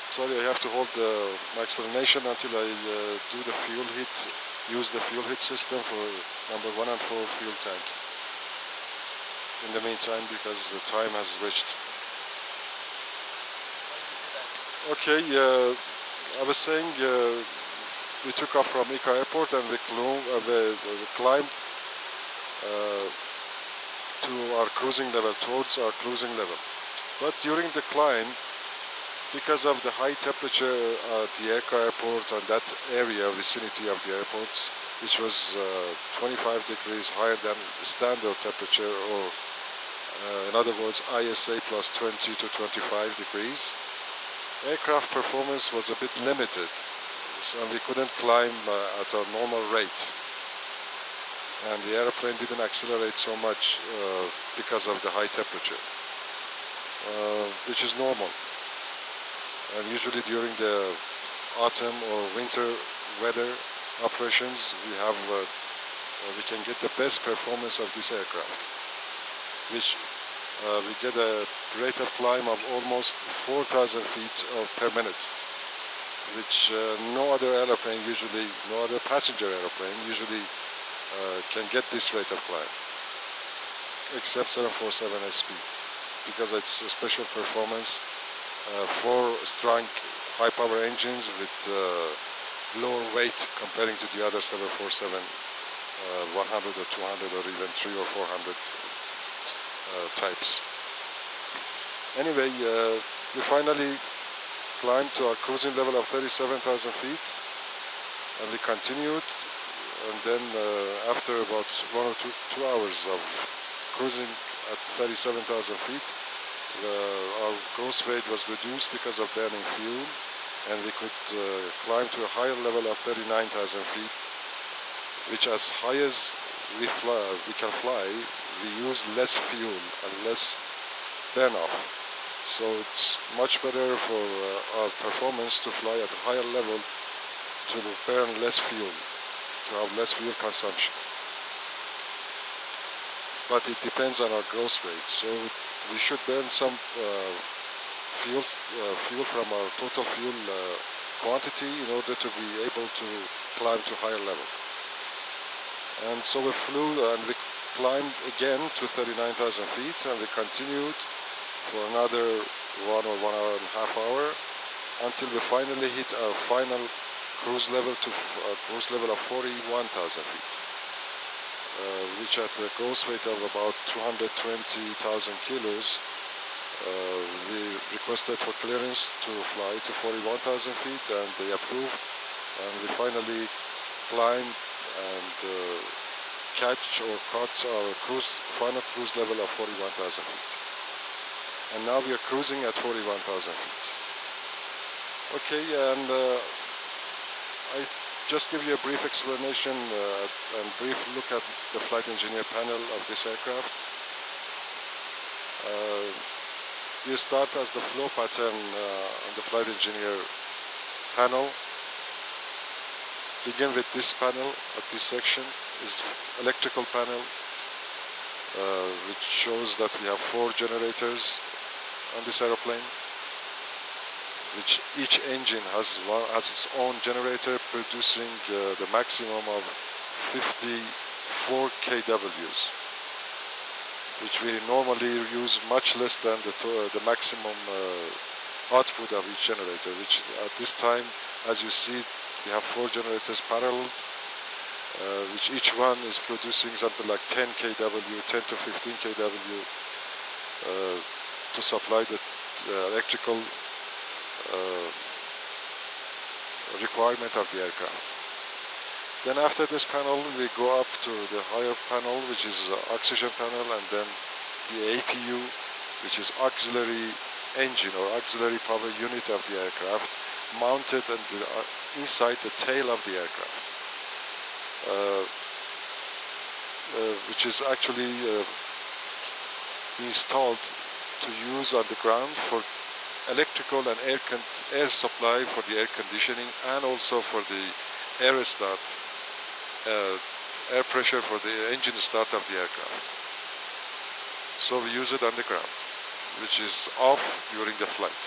sorry I have to hold the, my explanation until I uh, do the fuel hit, use the fuel hit system for number one and four fuel tank. In the meantime because the time has reached. Okay, uh, I was saying uh, we took off from IKA airport and we, uh, we climbed uh, to our cruising level, towards our cruising level. But during the climb, because of the high temperature at the Aircar airport and that area vicinity of the airport, which was uh, 25 degrees higher than standard temperature, or uh, in other words, ISA plus 20 to 25 degrees, aircraft performance was a bit limited, so we couldn't climb uh, at our normal rate. And the airplane didn't accelerate so much uh, because of the high temperature, uh, which is normal. And usually during the autumn or winter weather operations we have uh, uh, we can get the best performance of this aircraft which uh, we get a rate of climb of almost 4,000 feet per minute which uh, no other airplane usually no other passenger airplane usually uh, can get this rate of climb except 747 SP because it's a special performance uh, four strong high power engines with uh, lower weight comparing to the other 747 uh, 100 or 200 or even 3 or 400 types. Anyway, we finally climbed to our cruising level of 37,000 feet and we continued and then uh, after about one or two, two hours of cruising at 37,000 feet the, our gross weight was reduced because of burning fuel and we could uh, climb to a higher level of 39,000 feet which as high as we, fly, we can fly we use less fuel and less burn off. So it's much better for uh, our performance to fly at a higher level to burn less fuel to have less fuel consumption but it depends on our gross rate. so we should burn some uh, fuels, uh, fuel from our total fuel uh, quantity in order to be able to climb to higher level. And so we flew and we climbed again to 39,000 feet and we continued for another one or one hour and a half hour until we finally hit our final cruise level to uh, cruise level of 41,000 feet. Uh, which at a gross weight of about 220,000 kilos, uh, we requested for clearance to fly to 41,000 feet and they approved and we finally climbed and uh, catch or cut our cruise, final cruise level of 41,000 feet. And now we are cruising at 41,000 feet. Okay, and uh, I just give you a brief explanation uh, and brief look at the flight engineer panel of this aircraft. Uh, we start as the flow pattern uh, on the flight engineer panel. Begin with this panel at this section is electrical panel uh, which shows that we have four generators on this aeroplane which each engine has one has its own generator producing uh, the maximum of 54 kWs which we normally use much less than the, uh, the maximum uh, output of each generator which at this time as you see we have four generators paralleled uh, which each one is producing something like 10 kW 10 to 15 kW uh, to supply the electrical uh, requirement of the aircraft. Then after this panel, we go up to the higher panel, which is oxygen panel, and then the APU, which is auxiliary engine or auxiliary power unit of the aircraft, mounted and uh, inside the tail of the aircraft, uh, uh, which is actually uh, installed to use on the ground for electrical and air, air supply for the air conditioning and also for the air start, uh, air pressure for the engine start of the aircraft. So we use it on the ground, which is off during the flight.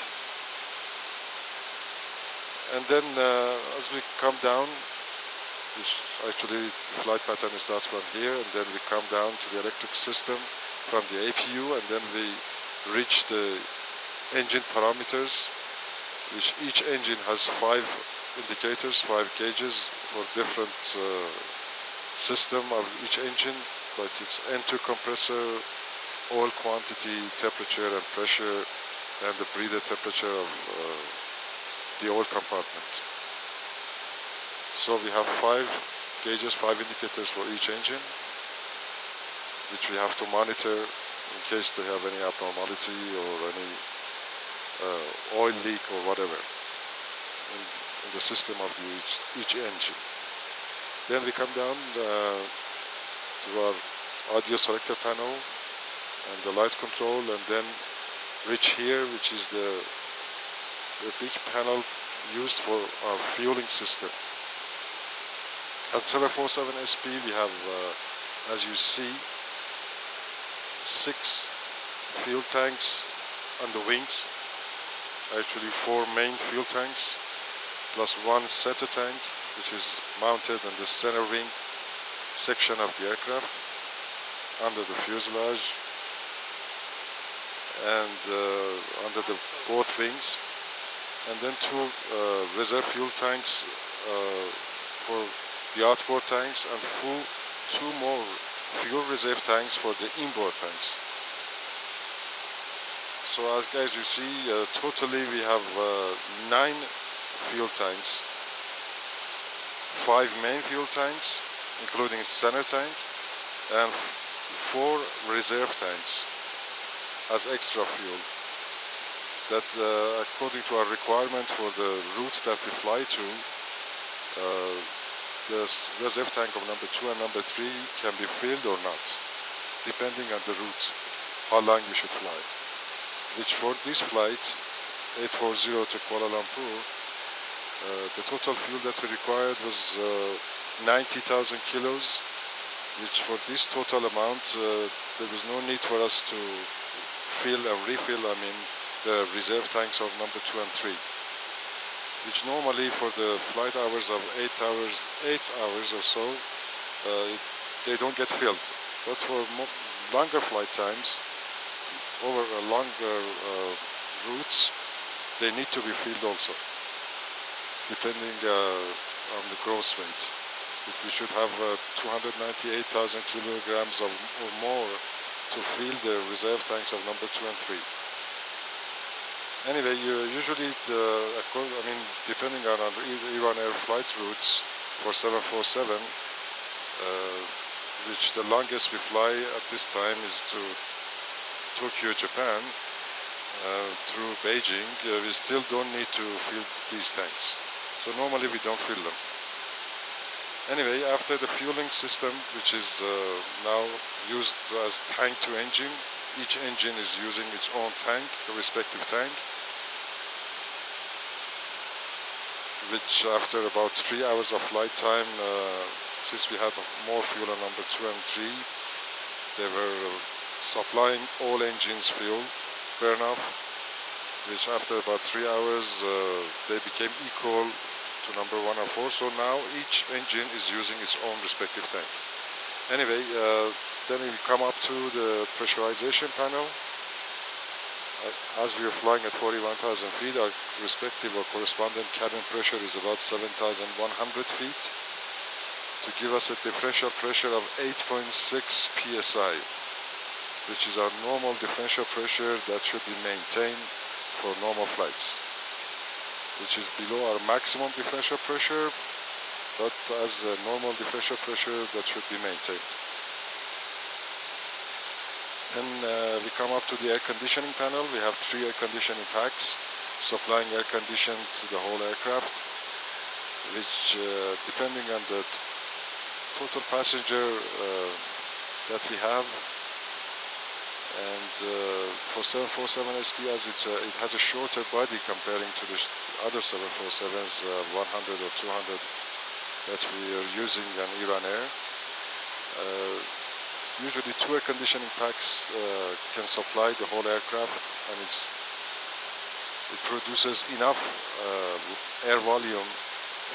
And then uh, as we come down, which actually the flight pattern starts from here, and then we come down to the electric system from the APU, and then we reach the engine parameters, which each engine has five indicators, five gauges for different uh, system of each engine, like its N2 compressor, oil quantity, temperature and pressure, and the breather temperature of uh, the oil compartment. So we have five gauges, five indicators for each engine, which we have to monitor in case they have any abnormality or any uh, oil leak or whatever in, in the system of the each, each engine. Then we come down uh, to our audio selector panel and the light control and then reach here which is the, the big panel used for our fueling system. At 747 SP we have uh, as you see six fuel tanks on the wings actually four main fuel tanks plus one center tank which is mounted on the center wing section of the aircraft under the fuselage and uh, under the both wings. And then two uh, reserve fuel tanks uh, for the outboard tanks and full two more fuel reserve tanks for the inboard tanks so as guys you see uh, totally we have uh, nine fuel tanks five main fuel tanks including center tank and four reserve tanks as extra fuel. That uh, according to our requirement for the route that we fly to uh, the reserve tank of number two and number three can be filled or not depending on the route how long you should fly which for this flight 840 to Kuala Lumpur uh, the total fuel that we required was uh, 90,000 kilos which for this total amount uh, there was no need for us to fill and refill I mean the reserve tanks of number two and three which normally for the flight hours of eight hours eight hours or so uh, it, they don't get filled. But for longer flight times over longer uh, routes they need to be filled also depending uh, on the gross weight we should have uh, 298,000 kilograms of, or more to fill the reserve tanks of number two and three. Anyway, you usually, the, I mean, depending on, on Iran Air flight routes for 747, uh, which the longest we fly at this time is to Tokyo, Japan, uh, through Beijing, uh, we still don't need to fill these tanks. So normally we don't fill them. Anyway, after the fueling system, which is uh, now used as tank to engine, each engine is using its own tank, respective tank, which after about three hours of flight time, uh, since we had more fuel on number two and three, they were supplying all engines fuel, burn off, which after about three hours, uh, they became equal to number one or four. So now each engine is using its own respective tank. Anyway, uh, then we come up to the pressurization panel. Uh, as we are flying at 41,000 feet, our respective or correspondent cabin pressure is about 7,100 feet to give us a differential pressure of 8.6 psi, which is our normal differential pressure that should be maintained for normal flights which is below our maximum differential pressure, but as a normal differential pressure that should be maintained. Then uh, we come up to the air conditioning panel. We have three air conditioning packs supplying air condition to the whole aircraft, which uh, depending on the total passenger uh, that we have, and uh, for 747 SP as it's a, it has a shorter body comparing to the other 747s uh, 100 or 200 that we are using on Iran Air. Uh, usually two air conditioning packs uh, can supply the whole aircraft and it's it produces enough uh, air volume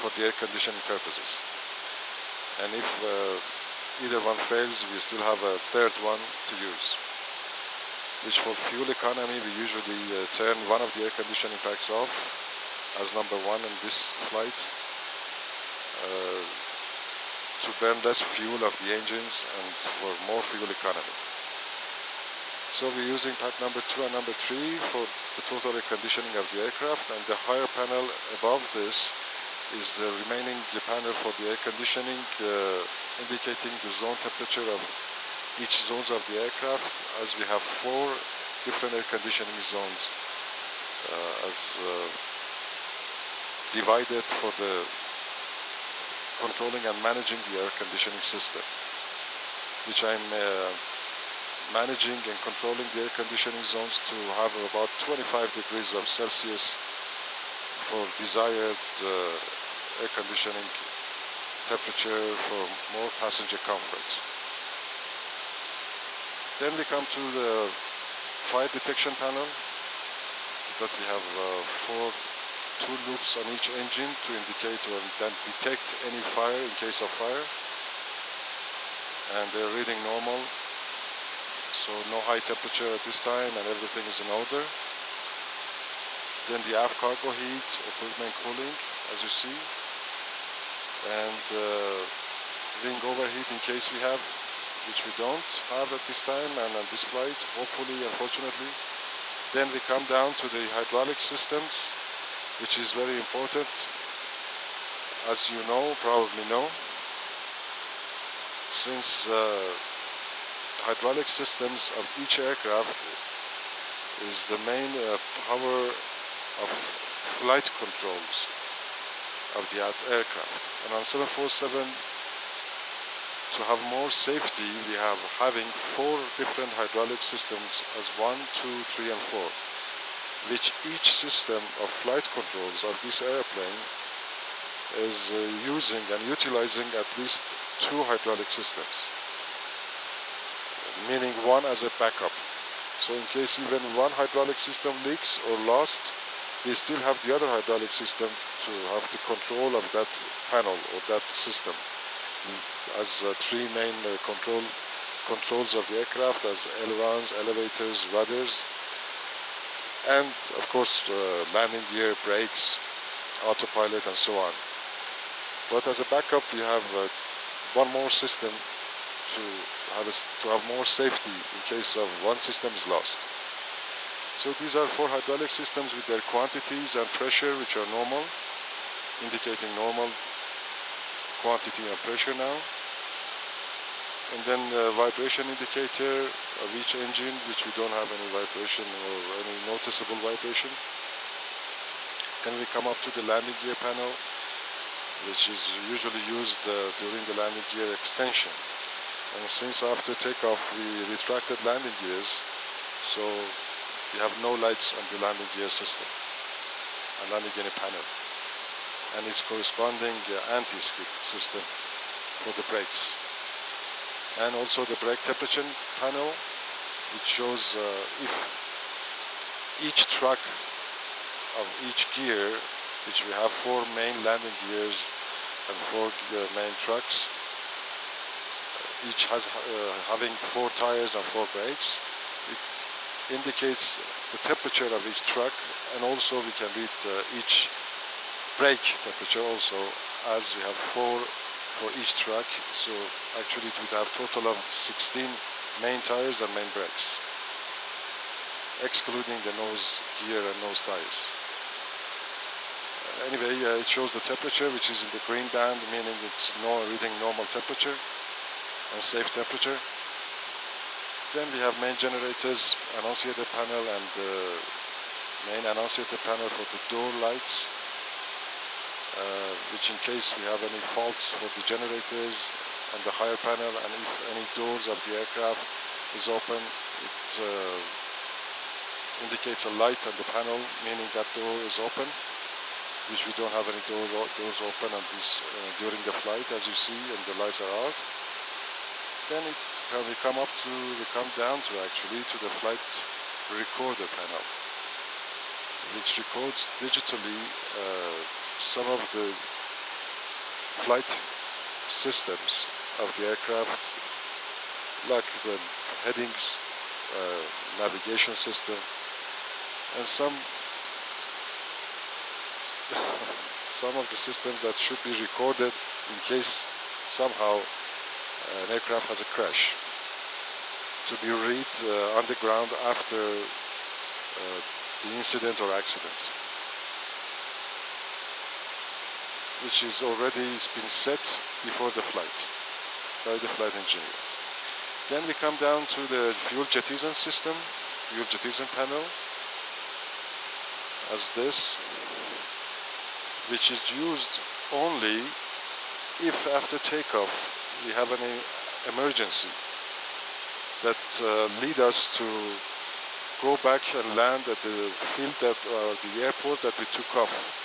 for the air conditioning purposes. And if uh, either one fails, we still have a third one to use which for fuel economy we usually uh, turn one of the air conditioning packs off as number one in this flight uh, to burn less fuel of the engines and for more fuel economy. So we're using pack number two and number three for the total air conditioning of the aircraft and the higher panel above this is the remaining panel for the air conditioning uh, indicating the zone temperature of each zones of the aircraft as we have four different air conditioning zones uh, as uh, divided for the controlling and managing the air conditioning system which I'm uh, managing and controlling the air conditioning zones to have about 25 degrees of Celsius for desired uh, air conditioning temperature for more passenger comfort. Then we come to the fire detection panel. That we have uh, four two loops on each engine to indicate or then detect any fire in case of fire. And they're reading normal. So no high temperature at this time and everything is in order. Then the aft cargo heat equipment cooling as you see. And uh, wing overheat in case we have which we don't have at this time and on this flight hopefully unfortunately. Then we come down to the hydraulic systems which is very important. As you know probably know since uh, hydraulic systems of each aircraft is the main uh, power of flight controls of the aircraft. And on 747 to have more safety we have having four different hydraulic systems as one two three and four which each system of flight controls of this airplane is uh, using and utilizing at least two hydraulic systems, meaning one as a backup. So in case even one hydraulic system leaks or lost, we still have the other hydraulic system to have the control of that panel or that system as uh, three main uh, control controls of the aircraft as ailerons, elevators, rudders, and of course uh, landing gear, brakes, autopilot and so on. But as a backup we have uh, one more system to have, a, to have more safety in case of one system is lost. So these are four hydraulic systems with their quantities and pressure which are normal, indicating normal quantity and pressure now. And then uh, vibration indicator of each engine, which we don't have any vibration or any noticeable vibration. Then we come up to the landing gear panel, which is usually used uh, during the landing gear extension. And since after takeoff we retracted landing gears, so we have no lights on the landing gear system and landing gear panel. And its corresponding uh, anti-skid system for the brakes. And also the brake temperature panel which shows uh, if each truck of each gear which we have four main landing gears and four uh, main trucks each has uh, having four tires and four brakes it indicates the temperature of each truck and also we can read uh, each brake temperature also as we have four for each truck. So actually it would have total of 16 main tires and main brakes, excluding the nose gear and nose tires. Uh, anyway, uh, it shows the temperature, which is in the green band, meaning it's no reading normal temperature and safe temperature. Then we have main generators, annunciator panel, and the main annunciator panel for the door lights uh, which in case we have any faults for the generators and the higher panel and if any doors of the aircraft is open it uh, indicates a light on the panel meaning that door is open which we don't have any door, doors open on this uh, during the flight as you see and the lights are out. Then it's we come up to we come down to actually to the flight recorder panel which records digitally uh, some of the flight systems of the aircraft, like the headings, uh, navigation system, and some some of the systems that should be recorded in case somehow an aircraft has a crash. to be read uh, on the ground after uh, the incident or accident, which is already has been set before the flight by the flight engineer. Then we come down to the fuel jettison system, fuel jettison panel, as this, which is used only if after takeoff we have any emergency that uh, lead us to go back and land at the field that or the airport that we took off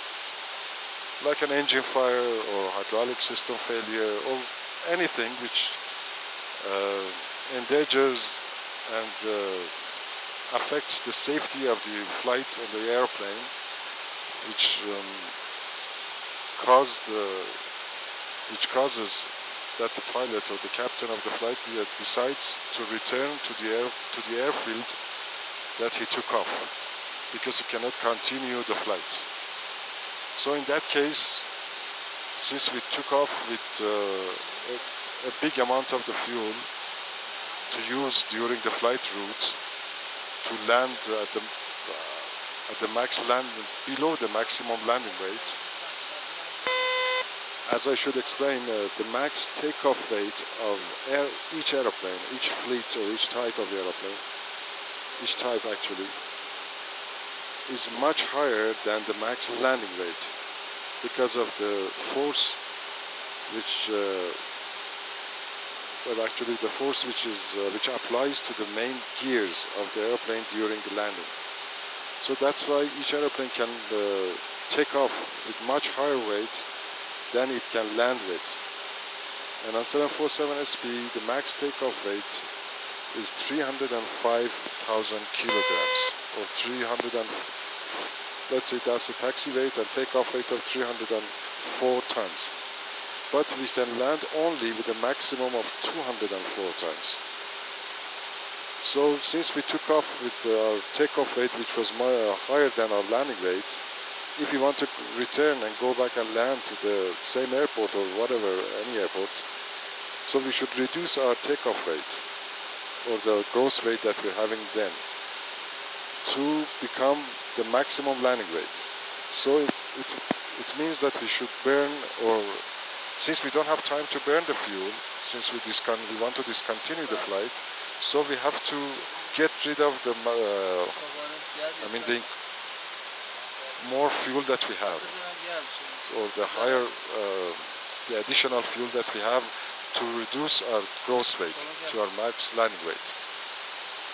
like an engine fire or hydraulic system failure or anything which uh, endangers and uh, affects the safety of the flight and the airplane which um, caused uh, which causes that the pilot or the captain of the flight decides to return to the air to the airfield that he took off because he cannot continue the flight. So in that case, since we took off with uh, a, a big amount of the fuel to use during the flight route to land at the uh, at the max land below the maximum landing weight as I should explain, uh, the max takeoff weight of air, each aeroplane, each fleet or each type of aeroplane, each type actually, is much higher than the max landing weight because of the force which, uh, well actually the force which is, uh, which applies to the main gears of the airplane during the landing. So that's why each airplane can uh, take off with much higher weight than it can land with. And on 747 SP, the max takeoff weight is 305,000 kilograms, or 300 and, let's say that's the taxi weight and takeoff weight of 304 tons. But we can land only with a maximum of 204 tons. So since we took off with our takeoff weight, which was more, uh, higher than our landing weight, if you want to return and go back and land to the same airport or whatever, any airport, so we should reduce our takeoff weight or the gross weight that we're having then to become the maximum landing weight. So it, it, it means that we should burn or since we don't have time to burn the fuel, since we, we want to discontinue the flight, so we have to get rid of the, uh, I mean the more fuel that we have, or the higher, uh, the additional fuel that we have to reduce our gross weight to our max landing weight.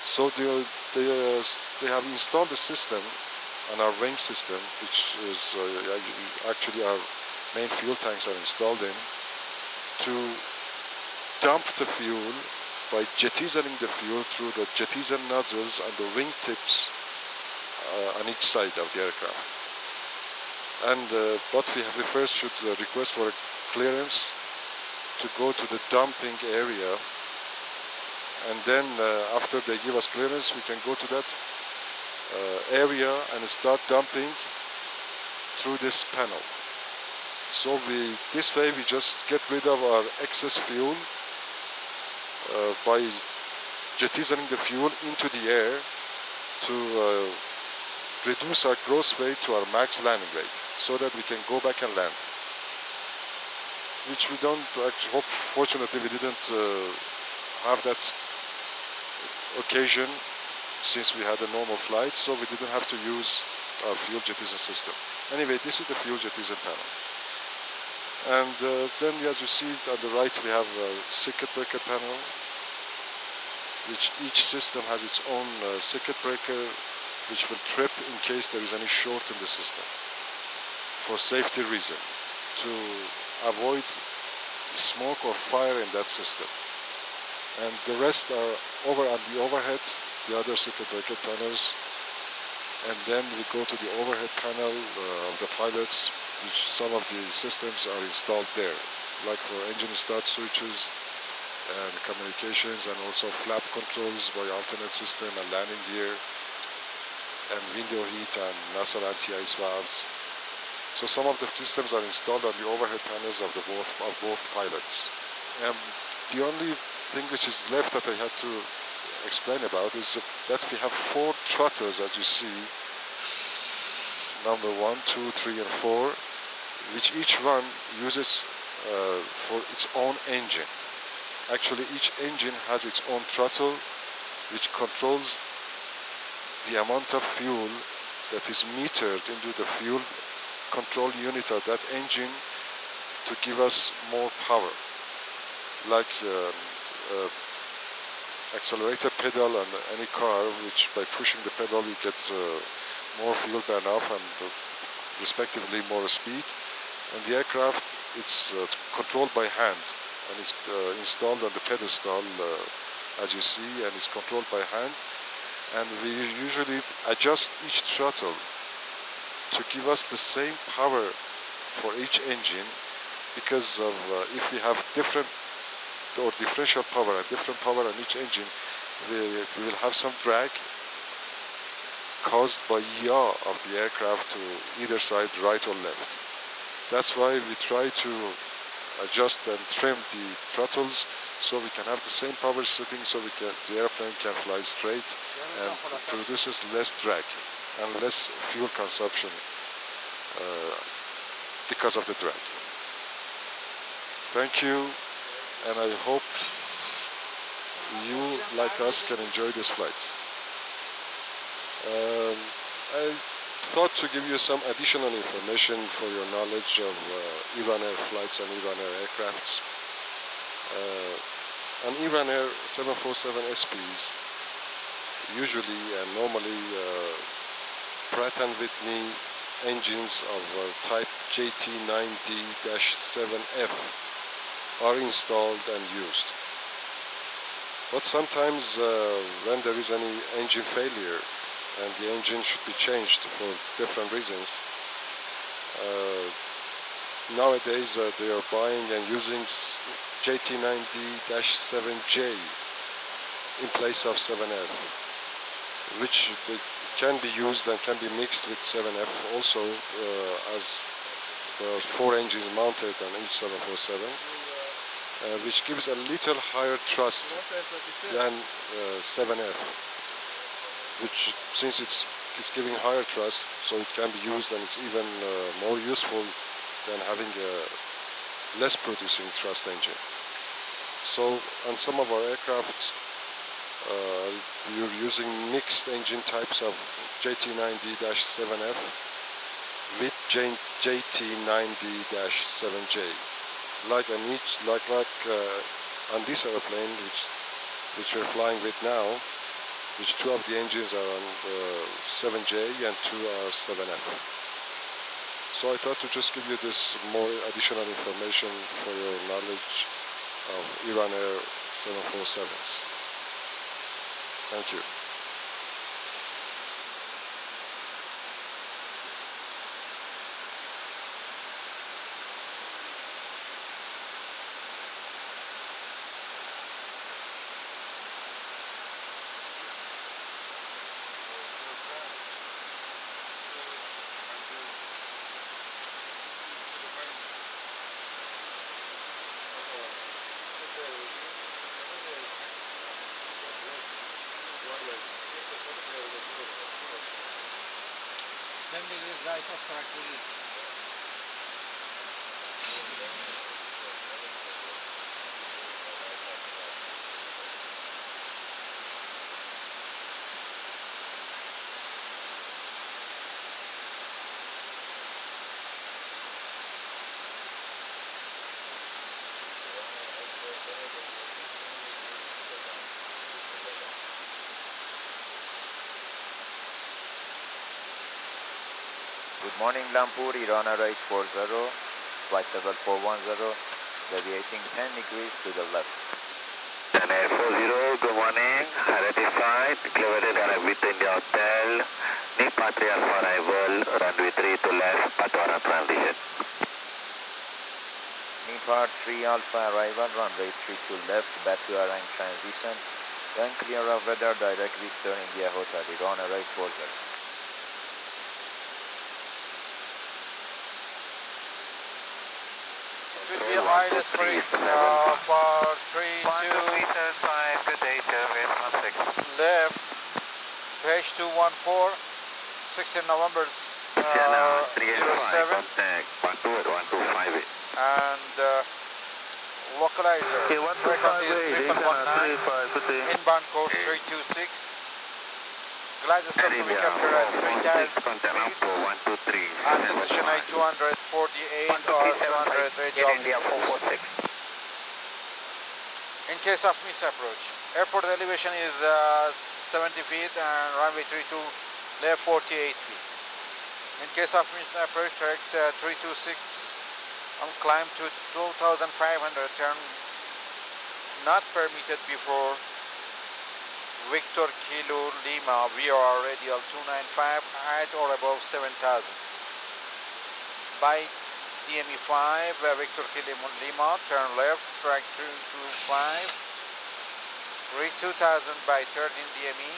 So they, they, uh, they have installed a system on our wing system, which is uh, actually our main fuel tanks are installed in, to dump the fuel by jettisoning the fuel through the jettison nozzles and the wing tips uh, on each side of the aircraft. And uh, what we, have, we first should uh, request for a clearance to go to the dumping area. And then uh, after they give us clearance, we can go to that area and start dumping through this panel. So we, this way we just get rid of our excess fuel uh, by jettisoning the fuel into the air to uh, reduce our gross weight to our max landing weight so that we can go back and land. Which we don't, hope, fortunately we didn't uh, have that occasion since we had a normal flight, so we didn't have to use our fuel jettison system. Anyway, this is the fuel jettison panel. And uh, then as you see on the right we have a circuit breaker panel which each system has its own uh, circuit breaker which will trip in case there is any short in the system for safety reason to avoid smoke or fire in that system. And the rest are over on the overhead, the other circuit breaker panels. And then we go to the overhead panel uh, of the pilots, which some of the systems are installed there, like for engine start switches and communications and also flap controls by alternate system and landing gear and window heat and nacelle anti-ice valves. So some of the systems are installed on the overhead panels of the both of both pilots. And the only thing which is left that I had to explain about is that we have four throttles as you see. Number one two three and four which each one uses uh, for its own engine. Actually each engine has its own throttle which controls the amount of fuel that is metered into the fuel control unit of that engine to give us more power. Like um, uh, accelerator pedal on any car which by pushing the pedal you get uh, more fuel burn off and uh, respectively more speed. And the aircraft it's uh, controlled by hand and it's uh, installed on the pedestal uh, as you see and it's controlled by hand. And we usually adjust each throttle to give us the same power for each engine because of uh, if we have different or differential power and different power on each engine we, we will have some drag caused by yaw of the aircraft to either side right or left that's why we try to adjust and trim the throttles so we can have the same power setting so we can the airplane can fly straight and produces less drag and less fuel consumption uh, because of the drag. Thank you and I hope you like us can enjoy this flight. Um, I thought to give you some additional information for your knowledge of uh, Air flights and Iran Air aircrafts. Uh, on Iran Air 747 SPs, usually and normally uh, Pratt & Whitney engines of uh, type JT9D-7F are installed and used. But sometimes uh, when there is any engine failure and the engine should be changed for different reasons, uh, nowadays uh, they are buying and using JT9D-7J in place of 7F, which can be used and can be mixed with 7F also uh, as there are four engines mounted on each 747 uh, which gives a little higher thrust than uh, 7F which since it's it's giving higher thrust so it can be used and it's even uh, more useful than having a less producing thrust engine so on some of our aircrafts uh, you're using mixed engine types of JT9D-7F with JT9D-7J. Like on each, like like uh, on this airplane, which which we're flying with now, which two of the engines are on uh, 7J and two are 7F. So I thought to just give you this more additional information for your knowledge of Iran Air 747s. Thank you. Degrees right of Good morning, Lumpur, Iran Air 840, flight level 410, deviating 10 degrees to the left. 10 Air 40, good morning, identified, cleared arrive with India Hotel, Nipatria for arrival, runway 3 to left, Patwara transition. Nipar 3 Alpha arrival, runway 3 to left, Batu Arang transition, then clear of weather, direct Victor India Hotel, Iran Air 840. Will be ILS uh, for 3, 2, meters, 5, good day, service, 16. Page 214, 16 November uh, Channel 385, 07 contact 128, 1258. and uh, localizer Okay, 125, frequency is wait, triple one nine. 35. Inbound code 326. Glide is to be captured at 3 times 46, contact 123. and decision at 248 or 200 Get India 446. In case of misapproach, airport elevation is uh, 70 feet and runway 32 left 48 feet. In case of misapproach, tracks uh, 326 on climb to 2500 turn not permitted before Victor Kilo Lima VR radial 295 at or above 7000. By DME 5, uh, Victor Kilo Lima, turn left, track 225, reach 2000 by 13 DME,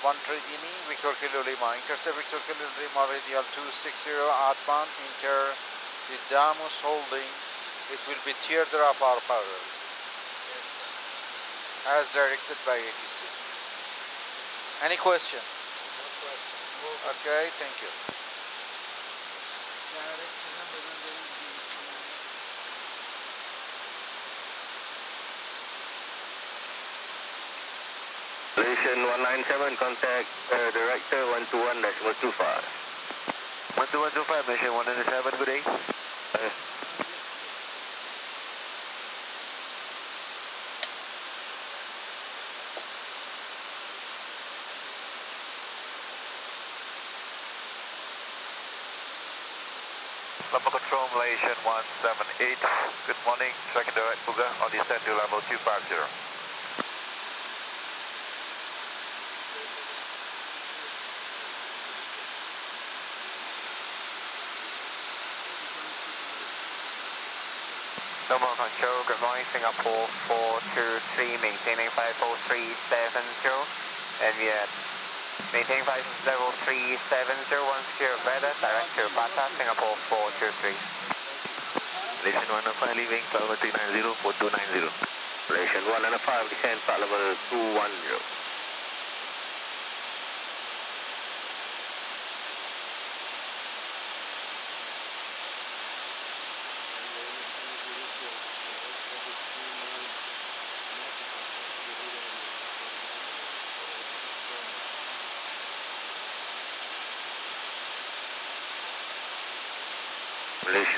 13 DME, Victor Kilo Lima, intercept Victor Kilo Lima radial 260 outbound, enter the Damus holding, it will be teardrop powder Yes, sir. As directed by ATC. Any question? No questions. Okay, thank you. Station 197, contact uh, director 121.25. 12125, Mission 197, good day. Uh, Number control Malaysian 178. Good morning. Tracking direct Puga on descent to level 250. Number control, good morning, Singapore 423, maintaining 54370, and we are maintaining 5 level 370, one secure weather, direct to Bata, Singapore 423. Malaysian 105, leaving flight oh level 390, 4290. Malaysian 105, descend flight level 210.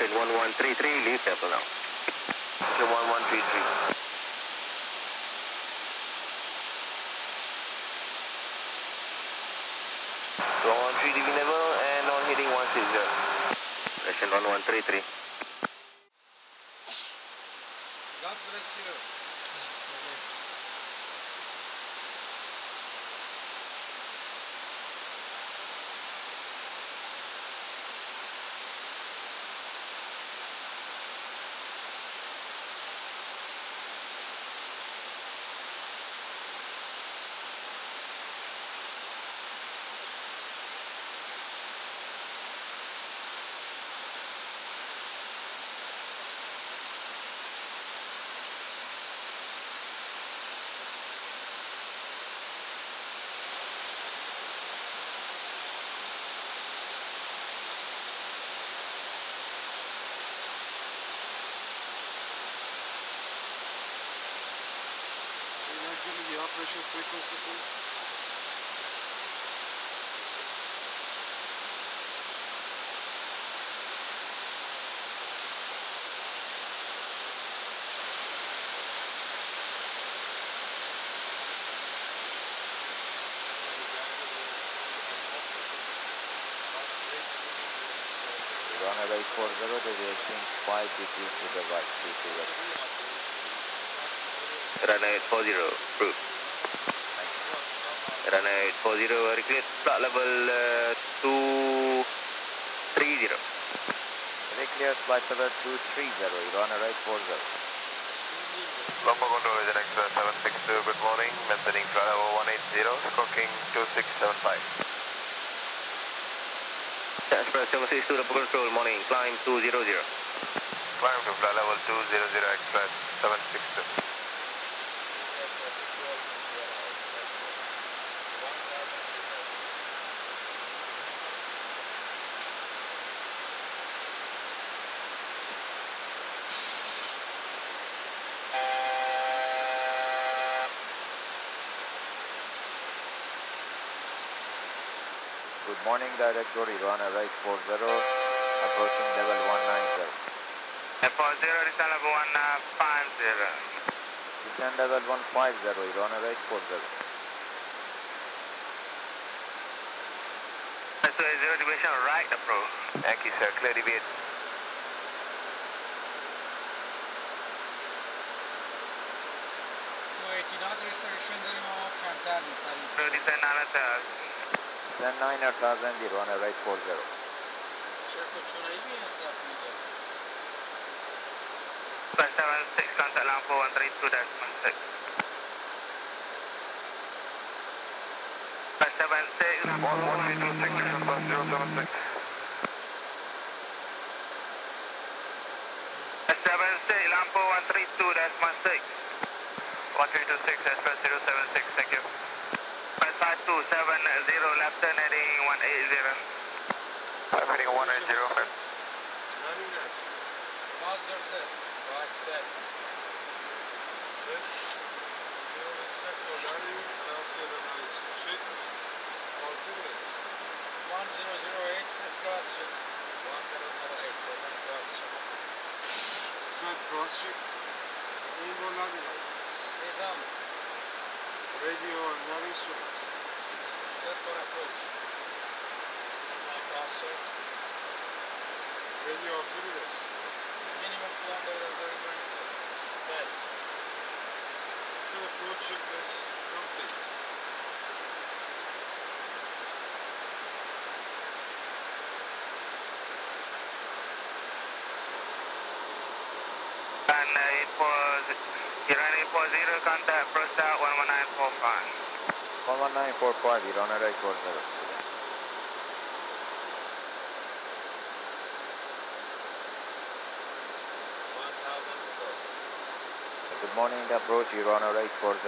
Malaysian 1133, leave Temple now. Malaysian 1133. One one three leaving level and on heading one six zero. Malaysian one one three three. God bless you. Can you give me the operation frequency, please? Runway 40, deviating 5 degrees to the right, due to the Runway 80, route. Runway 80, very clear. Flight level uh, 230. Declared flight level 230, runway 40. Number control is an extra 762. Good morning. Maintaining flight level 180. Squawking 2675. Express 762, double control, morning, climb 200. Climb to flight level 200 Express 762. Good morning, Director. Jory, right 40, approaching level 190. F40, is level 150. is level 150, Rana right 40. So zero right approach. Thank you, sir. Clear deviate. So, 80 knot restriction, then you can't have it. Sen niner thousand zero on a right four zero. Circle Churaybi and Safmida. Seven six contact Lumpur one three two dash one six. Seven six. One one three two six bus zero seven six. Seven six Lumpur one three two dash one six. One three two six dash zero seven six. Thank you. Plus 5270, left turn heading 180. I'm heading 180. Logs are set. Right set. Set. Fuel is set for landing. LCM is checked. Altimeters. 1008 set cross check. 1008, second cross check. Set cross checked. Inboard landing lights. Nizam, Radio and Full complete. And uh, it was Iran 840, contact Brustout 11945. 11945, Iran 840. Good morning, approach Iran right 40.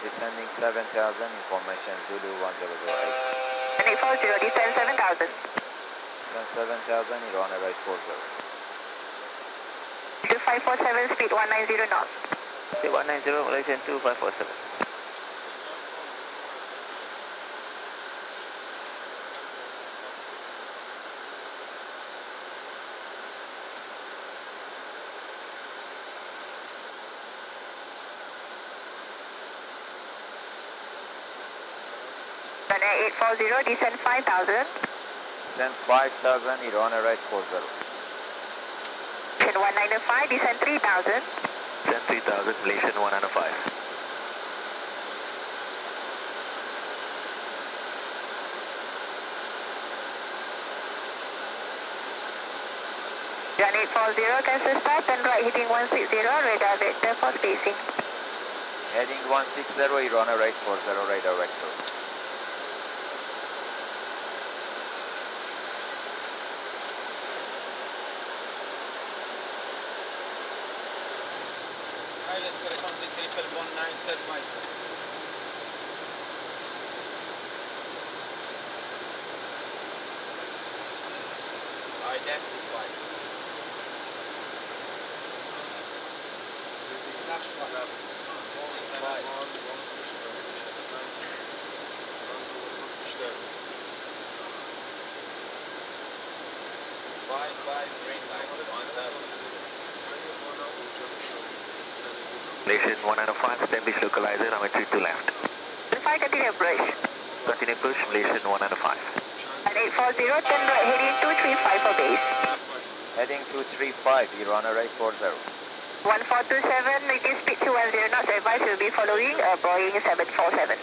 Descending 7000, information Zulu 1008. And 840, descend 7000. Descend 7000, Iran right 40. 2547, speed 190 knots. Speed 190, Malaysian 2547. 840, descend 5000. Descend 5000, Iran right 40. Descend 195, descend 3000. Send 3000, Malaysian 105. Jan 840, cancel start and right heading 160, radar vector for spacing. Heading 160, Iran right 40, radar vector. Hayır, frequency triple one nine set myself. Identified. Five five green light. One thousand. Malaysian 105, stand beach localizer, I'm at 3 to left. The 5 continue approach. Continue push, Malaysian 105. And 840, turn right heading 235 for base. Heading 235, Iran right 40. 1427, reduce speed to 10 knots, advice will be following a Boeing 747.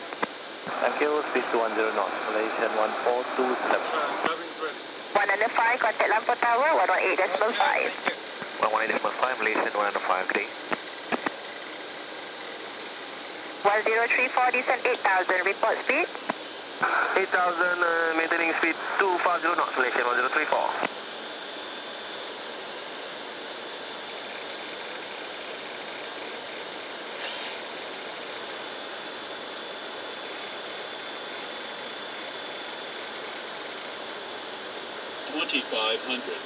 Thank you, speed to 10 knots, Malaysian 1427. Cabin's ready. 105, contact Lumpur Tower, 118.5. 118.5, Malaysian 105, good day. 1034, descend 8000, report speed. 8000, uh, maintaining speed 250 knots, Malaysian 1034. Twenty-five hundred.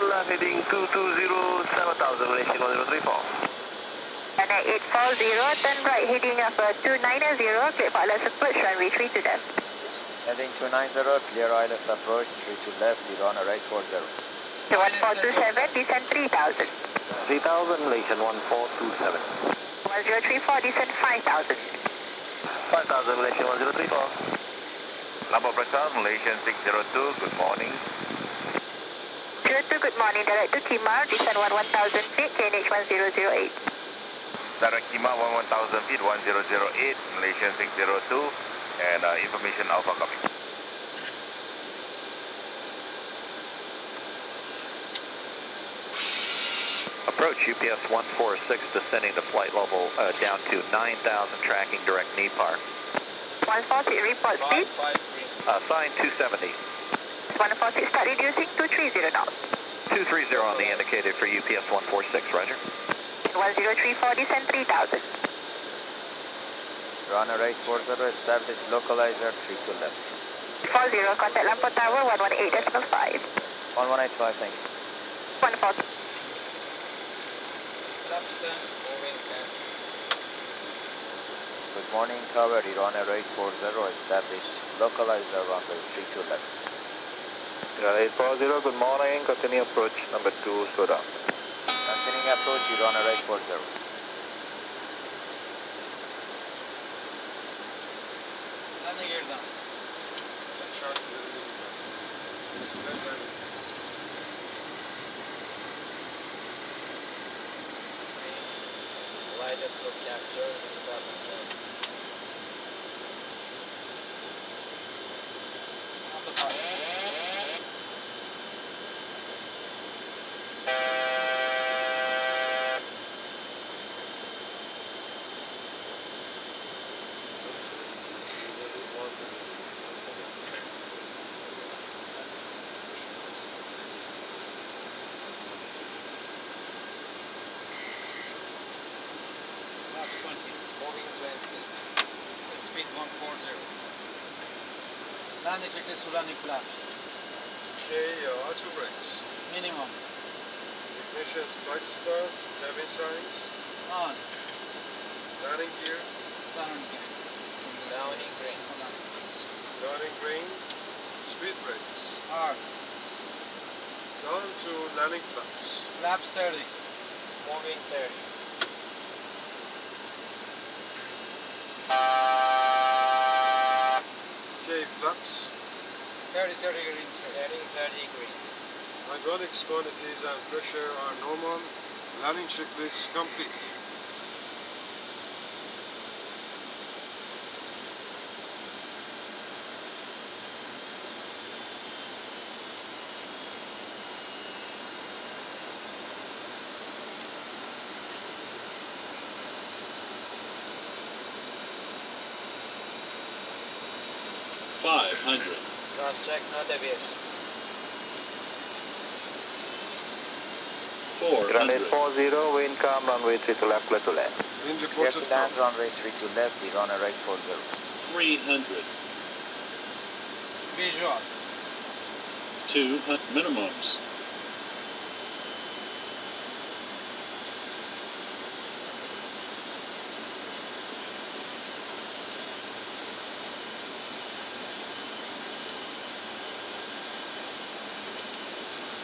left heading 220, 7000, Malaysian 1034. And at 840, turn right heading up uh, 290, clear for ILS approach, runway 3 to them. Heading 290, clear ILS approach, 3 to left, runway right 40. 1427, descend 3000. 3000, Malaysian 1427. 1034, descend 5000. 5000, Malaysian 1034. Number breakdown, Malaysian 602, good morning. 02, good morning, direct to Timar, descend 1000 feet, KNH 1008. Direct Kima 1000 feet, 1008, Malaysian 602, and uh, information Alpha coming. Approach UPS 146 descending to flight level uh, down to 9,000 tracking direct NEPAR. 140, report speed. Uh, sign 270. 140, start reducing 230 knots. 230 on the indicated for UPS 146, roger. 10340, descend 3000. Runway right 40, establish localizer, 3 to left. 40, contact Lumpur Tower 118.5. 1185, thank you. 140. Clapston, moving 10. Good morning, cover, runway right 40, establish localizer, runway 3 to left. Runway 40, good morning, continue approach number 2, slow down. Continuing approach, runway right 40. Landing gear down. Wireless look capture, visa control. Flaps 20. Moving 20. Speed 140. Landing checklist to landing flaps. Okay, uh, auto brakes. Minimum. Ignition's flight start, cabin signs, On. landing gear, Landing gear. Downing green. landing green, speed brakes. Hard. Down to landing flaps. Flaps 30. Moving 30. Okay, flaps. 30, 30 green check. Heading 30 green. Hydraulics quantities and pressure uh, are uh, normal. Landing checklist complete. Five hundred. Cross check, not deviation. Four Runway 40, wind calm, runway 3 to left, clear to land. Wind Clear reported to land, runway 3 to left, runway right 40. Three hundred. Visual. Two minimums.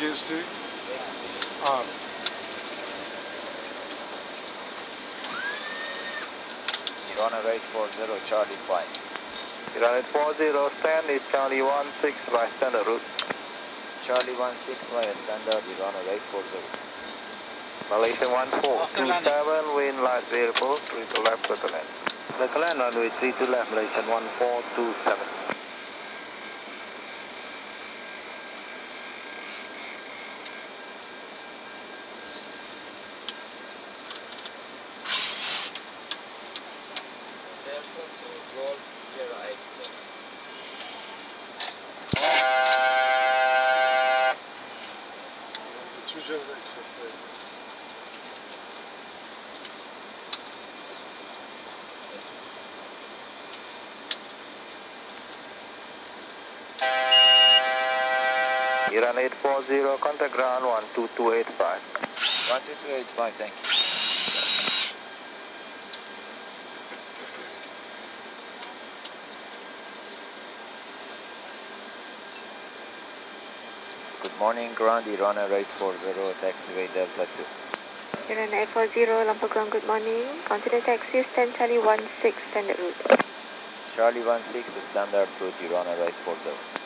What did um, you see? 60. On. Runway right 40, Charlie 5. You Iran 840, stand is Charlie 16 by standard route. Charlie 16 via standard, Iran 840. Malaysian 1427, wind light variable, 3 to left, clear to land. Clear to land, runway 3 to left, Malaysian 1427. Delta 2 Golf Sierra 8 sir. Iran 840, contact ground 12285. 12285, thank you. Good morning, ground Iran 840, taxiway Delta 2. Iran 840, Lumpur ground, good morning. Continue taxi, stand Charlie 16, standard route. Charlie 16, standard route, Iran 840.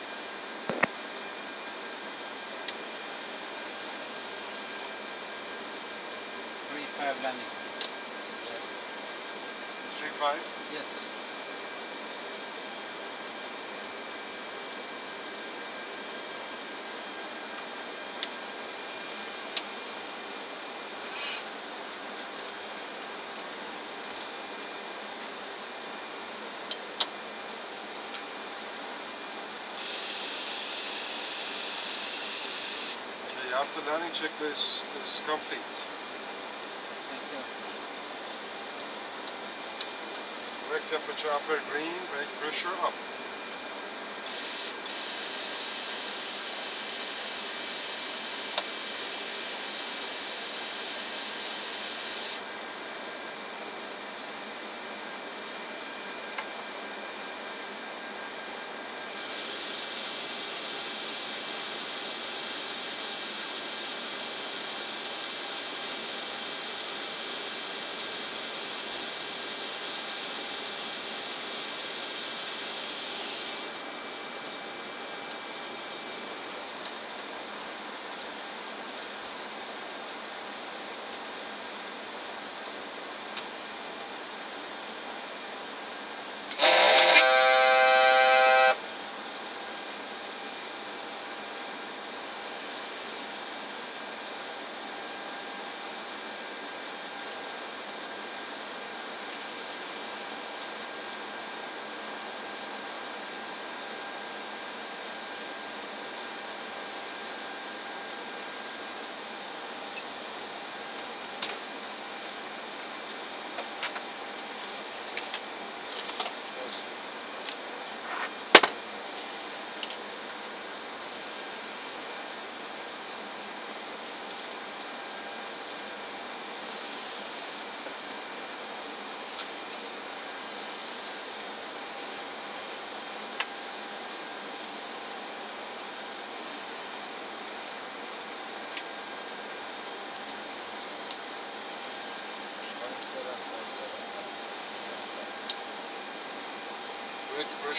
Five. Yes. Three five? Yes. Okay, after landing checklist is complete. Thank you. Temperature upper green, brake pressure up.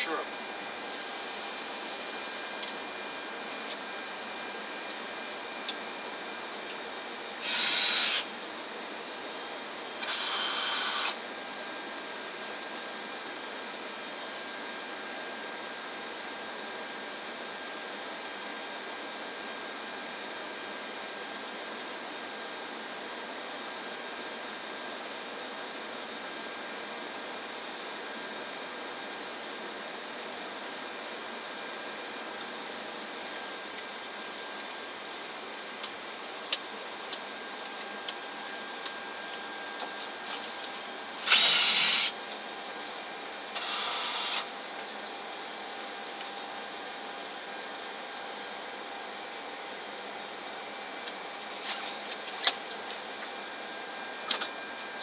Brake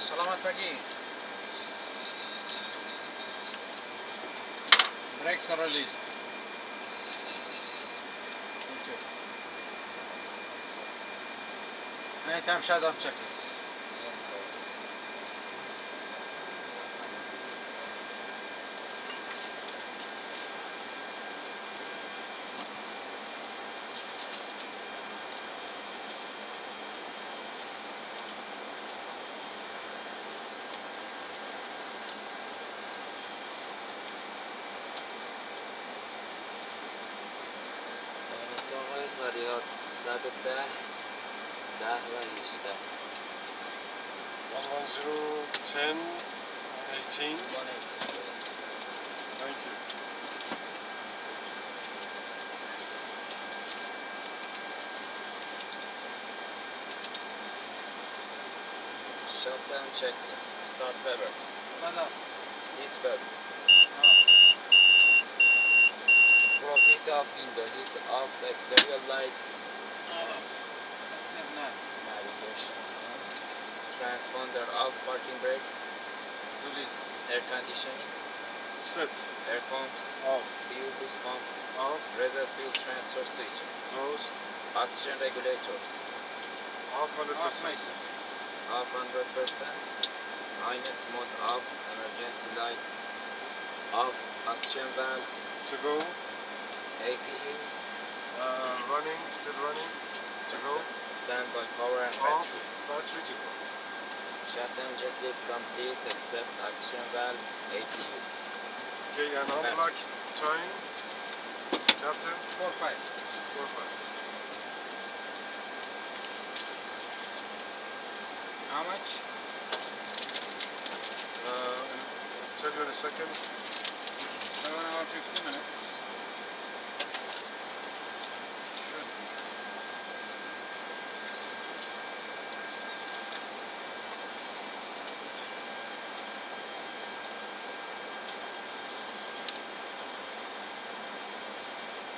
Selamat pagi. Brakes are released. Thank you. Anytime shutdown checklist. diyor sabıta is there. 110, 10, 18. 118, yes. Thank you. Shutdown checklist. Start belt. Seat belt. Heat off, window heat off, exterior lights. Navigation. Transponder off, parking brakes. Released. Air conditioning. Set. Air pumps. Off. Fuel boost pumps. Off. Reserve fuel transfer switches. Closed. Oxygen regulators. Off 100%. Off 100%. Minus mode off. Emergency lights. Off. Oxygen valve. To go. APU. Uh, running, still running. To go. Standby power and Off. battery. Battery to go. Shutdown checklist complete except action valve, APU. Okay, and unlock time. Captain. 4 5. 4 5. How much? Uh, I'll tell you in a second. 7 hour 50 minutes.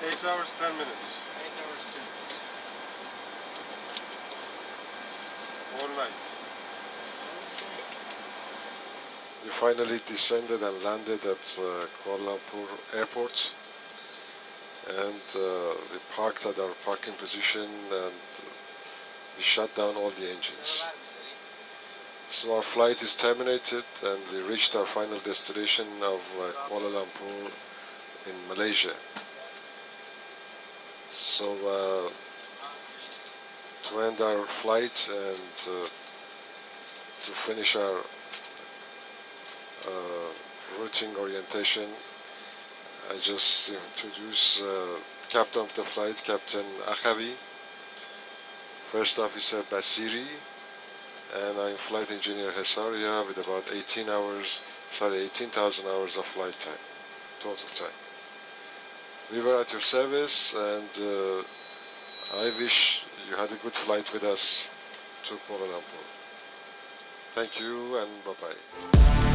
Eight hours, ten minutes. 8 hours 10 minutes. All night. We finally descended and landed at uh, Kuala Lumpur airport and uh, we parked at our parking position and we shut down all the engines. So our flight is terminated and we reached our final destination of uh, Kuala Lumpur in Malaysia. So uh, to end our flight and uh, to finish our uh, routing orientation, I just introduce captain of the flight, Captain Akhavi, first officer Bassiri, and I'm flight engineer Hesariha with about 18 hours, sorry, 18,000 hours of flight time, total time. We were at your service and uh, I wish you had a good flight with us to Kuala Lumpur. Thank you and bye-bye.